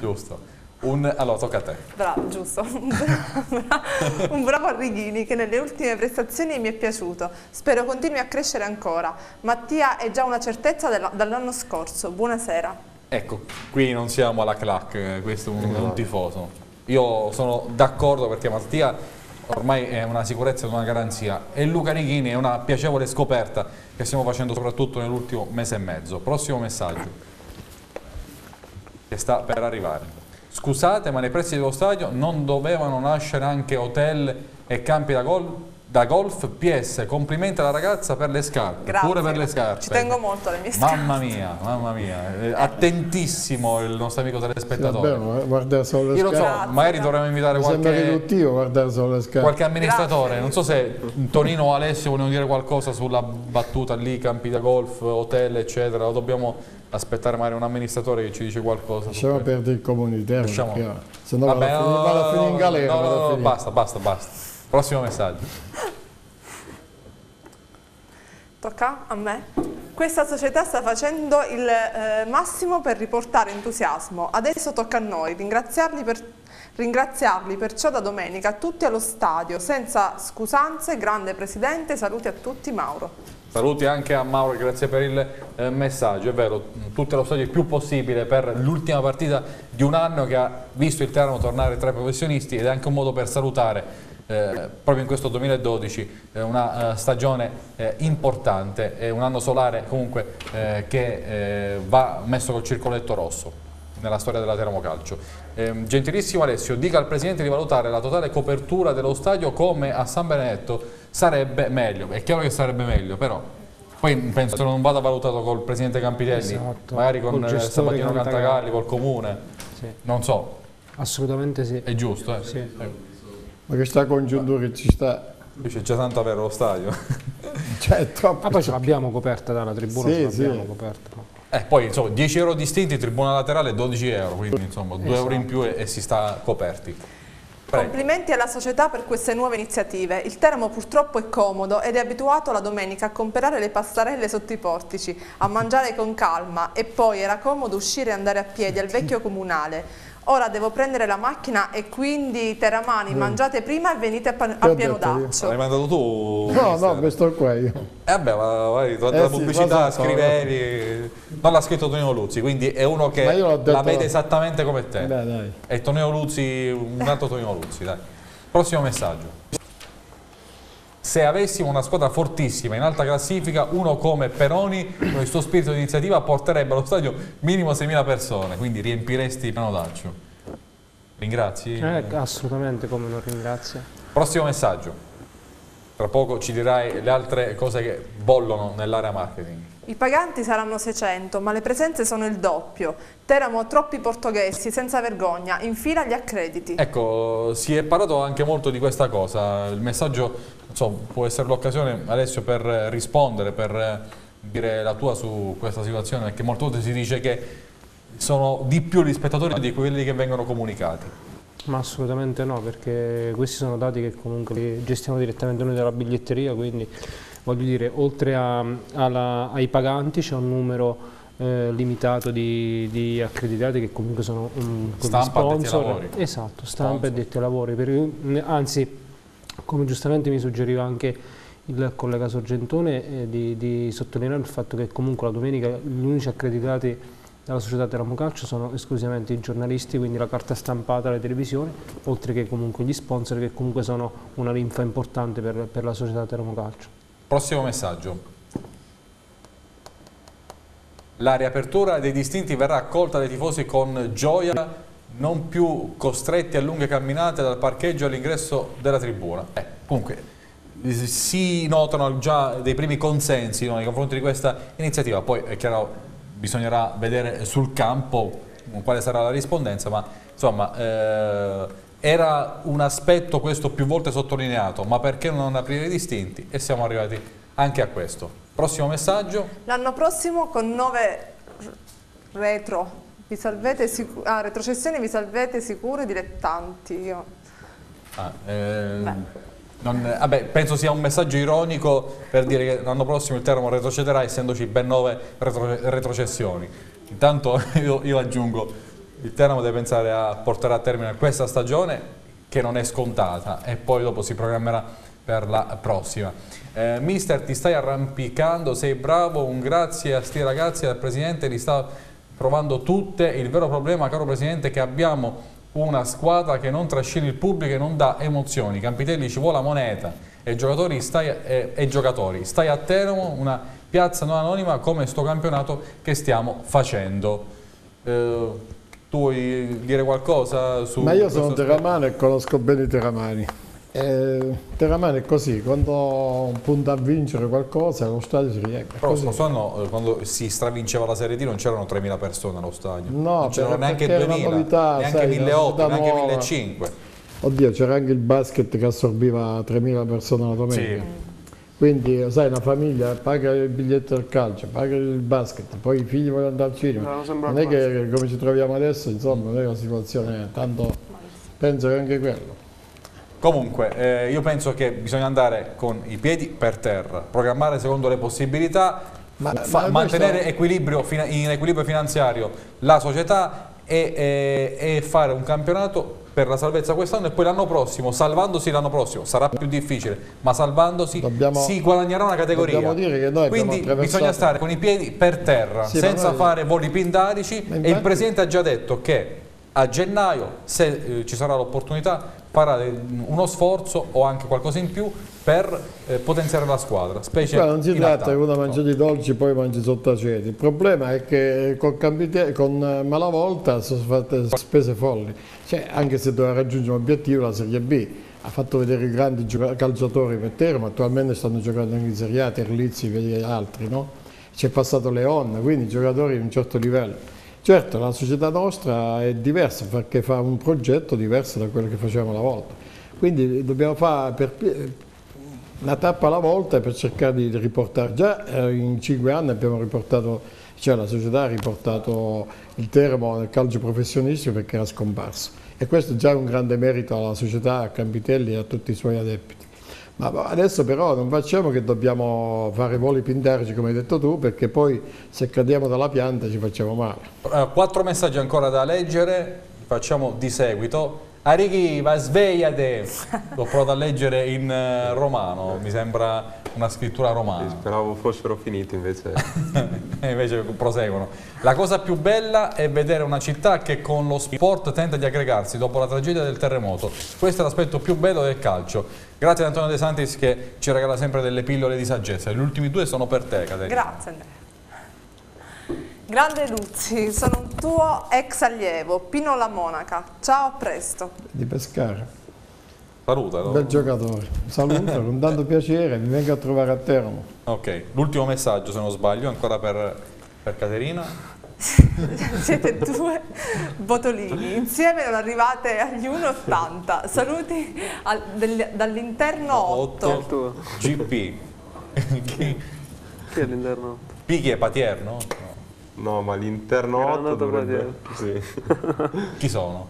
Giusto. Un, allora, tocca a te. Bravo, giusto. Un bravo, un bravo Arrighini che nelle ultime prestazioni mi è piaciuto. Spero continui a crescere ancora. Mattia è già una certezza dall'anno scorso. Buonasera. Ecco, qui non siamo alla clac, eh, questo è un, è un tifoso. Io sono d'accordo perché Mattia ormai è una sicurezza e una garanzia e Luca Righini è una piacevole scoperta che stiamo facendo soprattutto nell'ultimo mese e mezzo. Prossimo messaggio che sta per arrivare. Scusate, ma nei pressi dello stadio non dovevano nascere anche hotel e campi da, gol- da golf? PS, complimenti alla ragazza per le scarpe, Grazie. pure per le scarpe. Ci tengo molto alle mie scarpe. Mamma mia, mamma mia, Eh, attentissimo il nostro amico Sì, telespettatore. davvero, eh, guardare solo le Io lo so, scarpe. magari dovremmo invitare Mi sembra qualche, riduttivo guardare solo le scarpe. qualche amministratore, Grazie. non so se Tonino o Alessio vogliono dire qualcosa sulla battuta lì, campi da golf, hotel, eccetera, o dobbiamo aspettare magari un amministratore che ci dice qualcosa. Lasciamo perdere il comunitario, se no Vabbè, a finire, in galera. no, no, no, basta, basta, basta. Prossimo messaggio. Tocca a me. Questa società sta facendo il eh, massimo per riportare entusiasmo. Adesso tocca a noi ringraziarli, per, ringraziarli perciò da domenica tutti allo stadio, senza scusanze. Grande Presidente, saluti a tutti, Mauro. Saluti anche a Mauro, grazie per il eh, messaggio. È vero, tutti allo stadio il più possibile per l'ultima partita di un anno che ha visto il Teramo tornare tra i professionisti ed è anche un modo per salutare eh, proprio in questo 2012 eh, una eh, stagione eh, importante e un anno solare comunque eh, che eh, va messo col circoletto rosso nella storia della Teramo Calcio. Ehm, gentilissimo Alessio, dica al Presidente di valutare la totale copertura dello stadio come a San Benedetto sarebbe meglio. È chiaro che sarebbe meglio, però poi penso che non vada valutato col Presidente Campitelli, Esatto. magari con eh, Sabatino. Cantagalli, col Comune, Sì, non so, assolutamente sì. è giusto. Eh? Sì. Eh, Ma questa congiuntura che ci sta, c'è già tanto avere lo stadio. cioè è troppo. Ma poi ce l'abbiamo coperta dalla tribuna, Sì, ce l'abbiamo sì. coperta. Eh, poi insomma 10 euro distinti, tribuna laterale 12 euro, quindi insomma 2 euro in più e, e si sta coperti. Prego. Complimenti alla società per queste nuove iniziative. Il Teramo purtroppo è comodo ed è abituato la domenica a comprare le pastarelle sotto i portici, a mangiare con calma e poi era comodo uscire e andare a piedi al vecchio comunale. Ora devo prendere la macchina e quindi teramani mangiate prima e venite a, pa- a io? d'accio. L'hai mandato tu? No, mister? no, questo qua io. Eh beh, ma vai, durante Eh la sì, pubblicità scrivevi, non l'ha scritto Tonino Luzzi, quindi è uno che Ma io l'ho detto- la vede esattamente come te. Beh, dai. È Tonino Luzzi, un altro Tonino Luzzi, dai. Prossimo messaggio. Se avessimo una squadra fortissima in alta classifica, uno come Peroni, con il suo spirito di iniziativa, porterebbe allo stadio minimo 6.000 persone, quindi riempiresti il Danodaccio. Ringrazi? Eh, assolutamente, come non ringrazia. Prossimo messaggio. Tra poco ci dirai le altre cose che bollono nell'area marketing. I paganti saranno 600, ma le presenze sono il doppio. Teramo ha troppi portoghesi, senza vergogna, infila gli accrediti. Ecco, si è parlato anche molto di questa cosa. Il messaggio non so, può essere l'occasione, Alessio, per rispondere, per dire la tua su questa situazione, perché molte volte si dice che sono di più gli spettatori di quelli che vengono comunicati. Ma assolutamente no, perché questi sono dati che comunque li gestiamo direttamente noi dalla biglietteria, quindi voglio dire, oltre a, alla, ai paganti c'è un numero eh, limitato di, di, accreditati che comunque sono um, stampa sponsor. Esatto, stampa e detti lavori. Per, anzi, come giustamente mi suggeriva anche il collega Sorgentone, eh, di, di sottolineare il fatto che comunque la domenica gli unici accreditati dalla società Teramo Calcio sono esclusivamente i giornalisti, quindi la carta stampata, le televisioni, oltre che comunque gli sponsor che comunque sono una linfa importante per, per la società Teramo Calcio. Prossimo messaggio. La riapertura dei distinti verrà accolta dai tifosi con gioia, non più costretti a lunghe camminate dal parcheggio all'ingresso della tribuna. Eh, comunque, si notano già dei primi consensi no, nei confronti di questa iniziativa, poi è chiaro bisognerà vedere sul campo quale sarà la rispondenza, ma insomma eh, era un aspetto questo più volte sottolineato, ma perché non aprire i distinti? E siamo arrivati anche a questo. Prossimo messaggio. L'anno prossimo con nove retro, vi salvete ah, retrocessioni vi salvete sicuri dilettanti. Io. Ah, eh, non, vabbè, penso sia un messaggio ironico per dire che l'anno prossimo il Teramo retrocederà essendoci ben nove retro, retrocessioni. Intanto io, io, aggiungo, il Teramo deve pensare a portare a termine questa stagione che non è scontata e poi dopo si programmerà per la prossima. Eh, mister ti stai arrampicando, sei bravo, un grazie a sti ragazzi al Presidente li sta provando tutte. Il vero problema caro Presidente è che abbiamo una squadra che non trascina il pubblico e non dà emozioni. Campitelli ci vuole la moneta e giocatori stai, e, e giocatori. Stai a Teramo, una piazza non anonima come sto campionato che stiamo facendo. Eh, tu vuoi dire qualcosa su Ma io sono teramano e conosco bene i teramani. Eh, Teramano è così, quando punta a vincere qualcosa lo stadio si riempie. Però lo scorso anno quando si stravinceva la Serie D non c'erano 3.000 persone allo stadio, no, non c'erano neanche 2.000, novità, neanche 1.800, neanche 1.500. Oddio, c'era anche il basket che assorbiva 3.000 persone alla domenica. Sì. Quindi, sai, una famiglia paga il biglietto del calcio, paga il basket, poi i figli vogliono andare al cinema. No, non è che come ci troviamo adesso, insomma, non è una situazione, tanto penso che anche quello. Comunque, eh, io penso che bisogna andare con i piedi per terra, programmare secondo le possibilità, ma, ma mantenere equilibrio, in equilibrio finanziario la società e, e, e fare un campionato per la salvezza quest'anno e poi l'anno prossimo, salvandosi l'anno prossimo, sarà più difficile, ma salvandosi dobbiamo, si guadagnerà una categoria. Quindi bisogna stare con i piedi per terra, sì, senza noi... fare voli pindarici infatti... e il Presidente ha già detto che a gennaio, se eh, ci sarà l'opportunità, farà uno sforzo o anche qualcosa in più per eh, potenziare la squadra. Specie Qua non si tratta che uno mangia di dolci e poi mangi sottaceti. Il problema è che con, con eh, Malavolta sono fatte spese folli. Cioè, anche se doveva raggiungere un obiettivo la Serie B, ha fatto vedere i grandi calciatori per terra, ma attualmente stanno giocando anche in Serie A, Terlizzi e altri, no? C'è passato Leon, quindi giocatori di un certo livello. Certo, la società nostra è diversa perché fa un progetto diverso da quello che facevamo una volta. Quindi dobbiamo fare per, una tappa alla volta per cercare di riportare. Già eh, in cinque anni abbiamo riportato, cioè la società ha riportato il Teramo nel calcio professionistico perché era scomparso. E questo è già un grande merito alla società, a Campitelli e a tutti i suoi adepti. Ma adesso però non facciamo che dobbiamo fare voli pindarici come hai detto tu perché poi se cadiamo dalla pianta ci facciamo male. Uh, quattro messaggi ancora da leggere, facciamo di seguito. Arrighiva, svegliate! L'ho provato a leggere in uh, romano, mi sembra una scrittura romana. Sì, speravo fossero finiti invece. invece proseguono. La cosa più bella è vedere una città che con lo sport tenta di aggregarsi dopo la tragedia del terremoto. Questo è l'aspetto più bello del calcio. Grazie ad Antonio De Santis che ci regala sempre delle pillole di saggezza. Gli ultimi due sono per te, Caterina. Grazie Andrea. Grande Luzzi, sono un tuo ex allievo, Pino La Monaca. Ciao, a presto. Di pescare. Saluta. No? Bel giocatore. Saluto, con tanto piacere, mi vengo a trovare a Teramo. Ok, l'ultimo messaggio se non sbaglio, ancora per, per Caterina. Siete due botolini, insieme non arrivate agli 1,80. Saluti dall'interno 8. 8. GP. chi? Chi è all'interno 8? P chi è Patierno? No. No, ma l'interno Era 8 andato qua dovrebbe... Sì. Chi sono?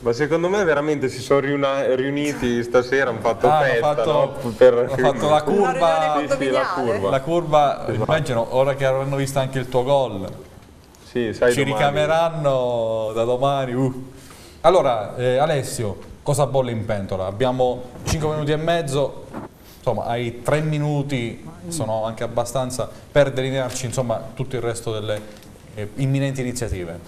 Ma secondo me veramente si sono riuna- riuniti stasera, hanno fatto Ah, festa, fatto- no? Per- hanno fatto la curva- Sì, sì, la curva. La curva, Esatto. immagino, ora che avranno visto anche il tuo gol, Sì, sai, ci domani- ricameranno da domani. uh. Allora, eh, Alessio, cosa bolle in pentola? Abbiamo 5 minuti e mezzo, insomma, hai 3 minuti, sono anche abbastanza per delinearci insomma, tutto il resto delle eh, imminenti iniziative.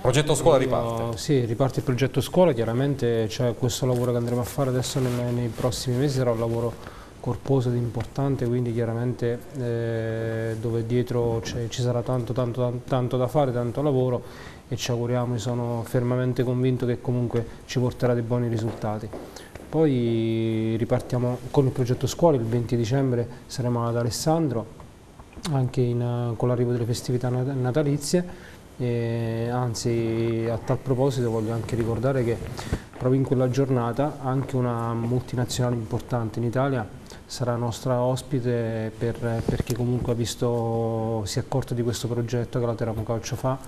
Progetto scuola riparte. Sì, riparte il progetto scuola, chiaramente c'è questo lavoro che andremo a fare adesso nel- nei prossimi mesi, sarà un lavoro corposo ed importante, quindi chiaramente eh, dove dietro ci sarà tanto, tanto, tanto da fare, tanto lavoro e ci auguriamo, sono fermamente convinto che comunque ci porterà dei buoni risultati. Poi ripartiamo con il progetto scuola, il 20 dicembre saremo ad Alessandro, anche in, con l'arrivo delle festività nat- natalizie. E anzi, a tal proposito voglio anche ricordare che proprio in quella giornata anche una multinazionale importante in Italia sarà nostra ospite per- perché comunque ha visto, si è accorta di questo progetto che la Teramo Calcio fa,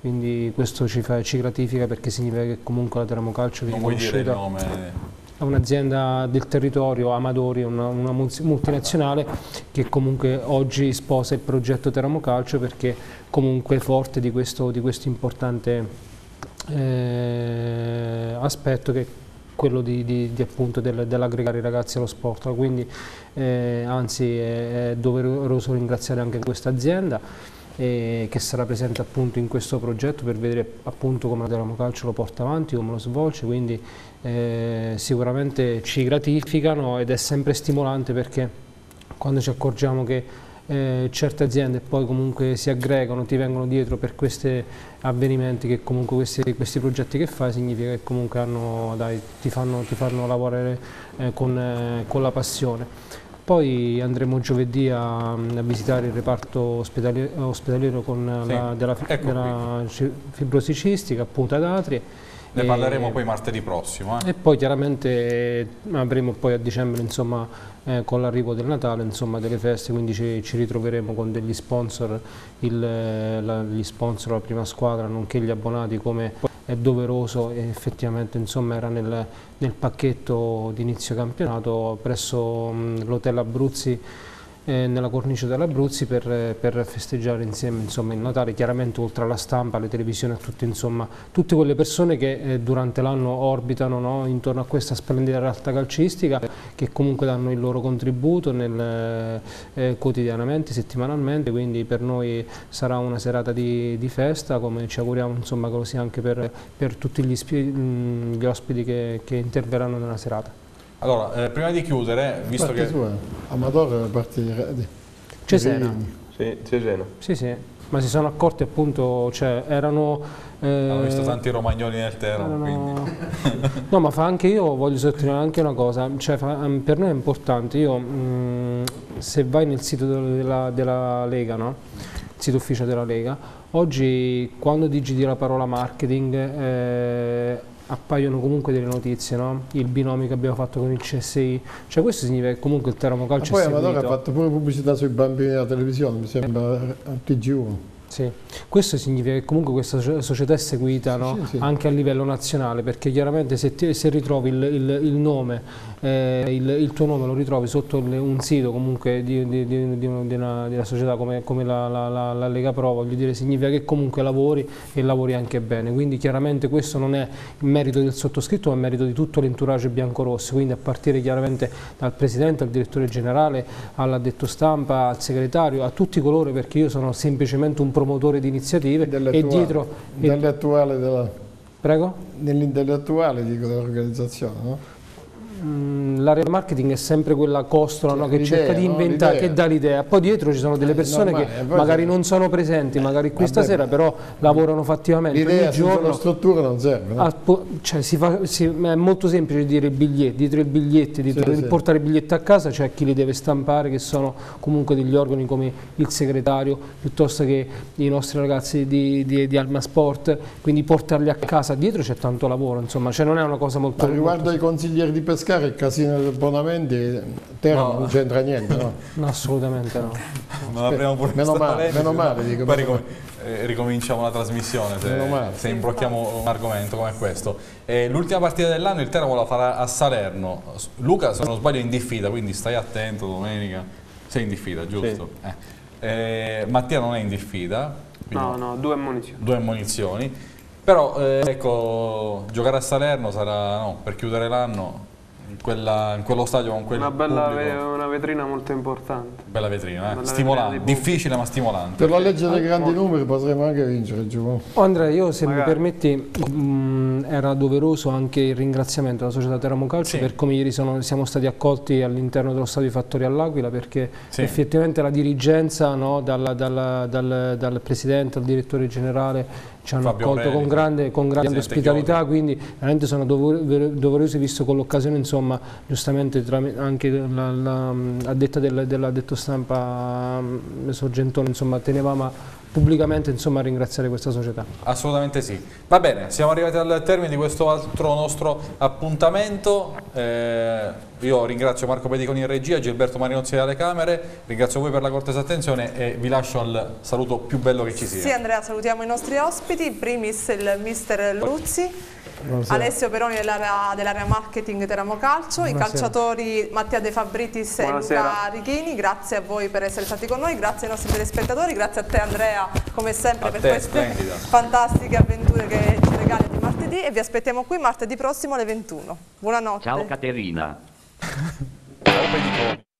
quindi questo ci, fa- ci gratifica perché significa che comunque la Teramo Calcio viene Non vuoi dire il conosciuta nome? È un'azienda del territorio, Amadori, una, una multi- multinazionale che comunque oggi sposa il progetto Teramo Calcio perché comunque è forte di questo, di questo importante eh, aspetto che è quello di, di- di del- dell'aggregare i ragazzi allo sport. Quindi eh, anzi è, è doveroso ringraziare anche questa azienda eh, che sarà presente appunto in questo progetto per vedere appunto come la Teramo Calcio lo porta avanti, come lo svolge, quindi eh, sicuramente ci gratificano ed è sempre stimolante perché quando ci accorgiamo che eh, certe aziende poi comunque si aggregano, ti vengono dietro per questi avvenimenti, che comunque questi, questi progetti che fai significa che comunque hanno, dai, ti, fanno, ti fanno lavorare eh, con, eh, con la passione. Poi andremo giovedì a, a visitare il reparto ospedali- ospedaliero con Sì, la, della, ecco della fibrosi cistica, appunto ad Atri. Ne E- parleremo poi martedì prossimo. eh. e poi chiaramente eh, avremo poi a dicembre insomma, eh, con l'arrivo del Natale, insomma, delle feste, quindi ci, ci ritroveremo con degli sponsor, il, la- gli sponsor, la prima squadra, nonché gli abbonati come è doveroso e effettivamente insomma, era nel, nel pacchetto di inizio campionato presso l'hotel Abruzzi eh, nella cornice dell'Abruzzi per, eh, per festeggiare insieme insomma, il Natale, chiaramente oltre alla stampa, alle televisioni, a tutti, insomma, tutte quelle persone che eh, durante l'anno orbitano no, intorno a questa splendida realtà calcistica, che comunque danno il loro contributo nel, eh, quotidianamente, settimanalmente, quindi per noi sarà una serata di, di festa, come ci auguriamo insomma, che lo sia anche per, per tutti gli, mh, gli ospiti che, che interverranno nella serata. Allora, eh, prima di chiudere, visto Parte che tua, Amadore parte di, di Cesena. Sì, Cesena. Sì, sì, ma si sono accorti appunto, cioè erano... eh, hanno visto tanti romagnoli nel quindi... erano- No, ma fa anche io, voglio sottolineare anche una cosa, cioè fa- ehm, per noi è importante, io mh, se vai nel sito della, della Lega, no? il sito ufficiale della Lega, oggi quando digiti la parola marketing eh, appaiono comunque delle notizie, no? il binomio che abbiamo fatto con il CSI, cioè questo significa che comunque il Teramo Ma Calcio poi è Amadore ha fatto pure pubblicità sui bambini della televisione, mi sembra a TG1. Sì, questo significa che comunque questa soci- società è seguita no? Sì, sì. anche a livello nazionale, perché chiaramente se, ti- se ritrovi il, il- il nome, eh, il, il tuo nome lo ritrovi sotto il- un sito comunque di, di- di- di una, una- società come, come la, la- la- la Lega Pro, voglio dire, significa che comunque lavori e lavori anche bene, quindi chiaramente questo non è il merito del sottoscritto, ma è merito di tutto l'entourage biancorosso, quindi a partire chiaramente dal Presidente, al Direttore Generale, all'addetto stampa, al Segretario, a tutti coloro, perché io sono semplicemente un promotore di iniziative e dietro... Dell'attuale della, prego? nell'intellettuale dico dell'organizzazione, no? Mm, L'area marketing è sempre quella costola no, che cerca di no? inventare, L'idea. che dà l'idea. Poi dietro ci sono delle Eh, persone normale, che magari non sono presenti, magari qui stasera, però lavorano fattivamente L'idea giorno. la struttura non serve, no? Ah, po- cioè, si fa- si- è molto semplice dire biglietti, dietro i biglietti, dietro Sì, il sì. portare i biglietti a casa c'è chi li deve stampare, che sono comunque degli organi come il segretario, piuttosto che i nostri ragazzi di, di, di Alma Sport, quindi portarli a casa, dietro c'è tanto lavoro, insomma, cioè non è una cosa molto... Ma riguardo ai consiglieri di pesca innescare il casino degli abbonamenti, Teramo No. non c'entra niente, no? No, assolutamente no. Non apriamo pure Meno male, meno male, dico, poi ricom- eh, ricominciamo la trasmissione se, se imbrocchiamo un argomento come questo. Eh, l'ultima partita dell'anno il Teramo la farà a Salerno. Luca, se non sbaglio, è in diffida, quindi stai attento domenica. Sei in diffida, giusto? Eh. Eh, Mattia non è in diffida, No, no, due munizioni. due munizioni. Però eh, ecco, giocare a Salerno sarà no, per chiudere l'anno quella- in quello stadio con quel Una bella ve- una vetrina molto importante. Bella vetrina, eh? Bella stimolante, vetrina difficile ma stimolante. Per la legge dei grandi numeri potremmo anche vincere giù. Oh, Andrea, io se Magari. mi permetti, mh, era doveroso anche il ringraziamento alla società Teramo Calcio Sì. per come ieri sono- siamo stati accolti all'interno dello stadio Fattoria all'Aquila perché Sì. effettivamente la dirigenza no, dal, dal- dal- dal presidente al direttore generale ci hanno Fabio accolto con Aureli, grande, con grande ospitalità, quindi veramente sono doverosi visto con l'occasione, insomma, giustamente anche la, la, addetta del, dell'addetto stampa mh, Sorgentone, insomma, tenevamo pubblicamente insomma, a ringraziare questa società. Assolutamente sì. Va bene, siamo arrivati al termine di questo altro nostro appuntamento. Eh, io ringrazio Marco Pediconi in regia, Gilberto Marinozzi alle camere, ringrazio voi per la cortesa attenzione e vi lascio al saluto più bello che ci sia. Sì Andrea, salutiamo i nostri ospiti, in primis il mister Luzzi, Alessio Peroni dell'area, dell'area marketing Teramo Calcio, i Buonasera. calciatori Mattia De Fabritis e Luca Buonasera. Richini, grazie a voi per essere stati con noi, grazie ai nostri telespettatori, grazie a te Andrea come sempre A per te, queste splendida. fantastiche avventure che ci regali di martedì e vi aspettiamo qui martedì prossimo alle 21. Buonanotte. Ciao Caterina.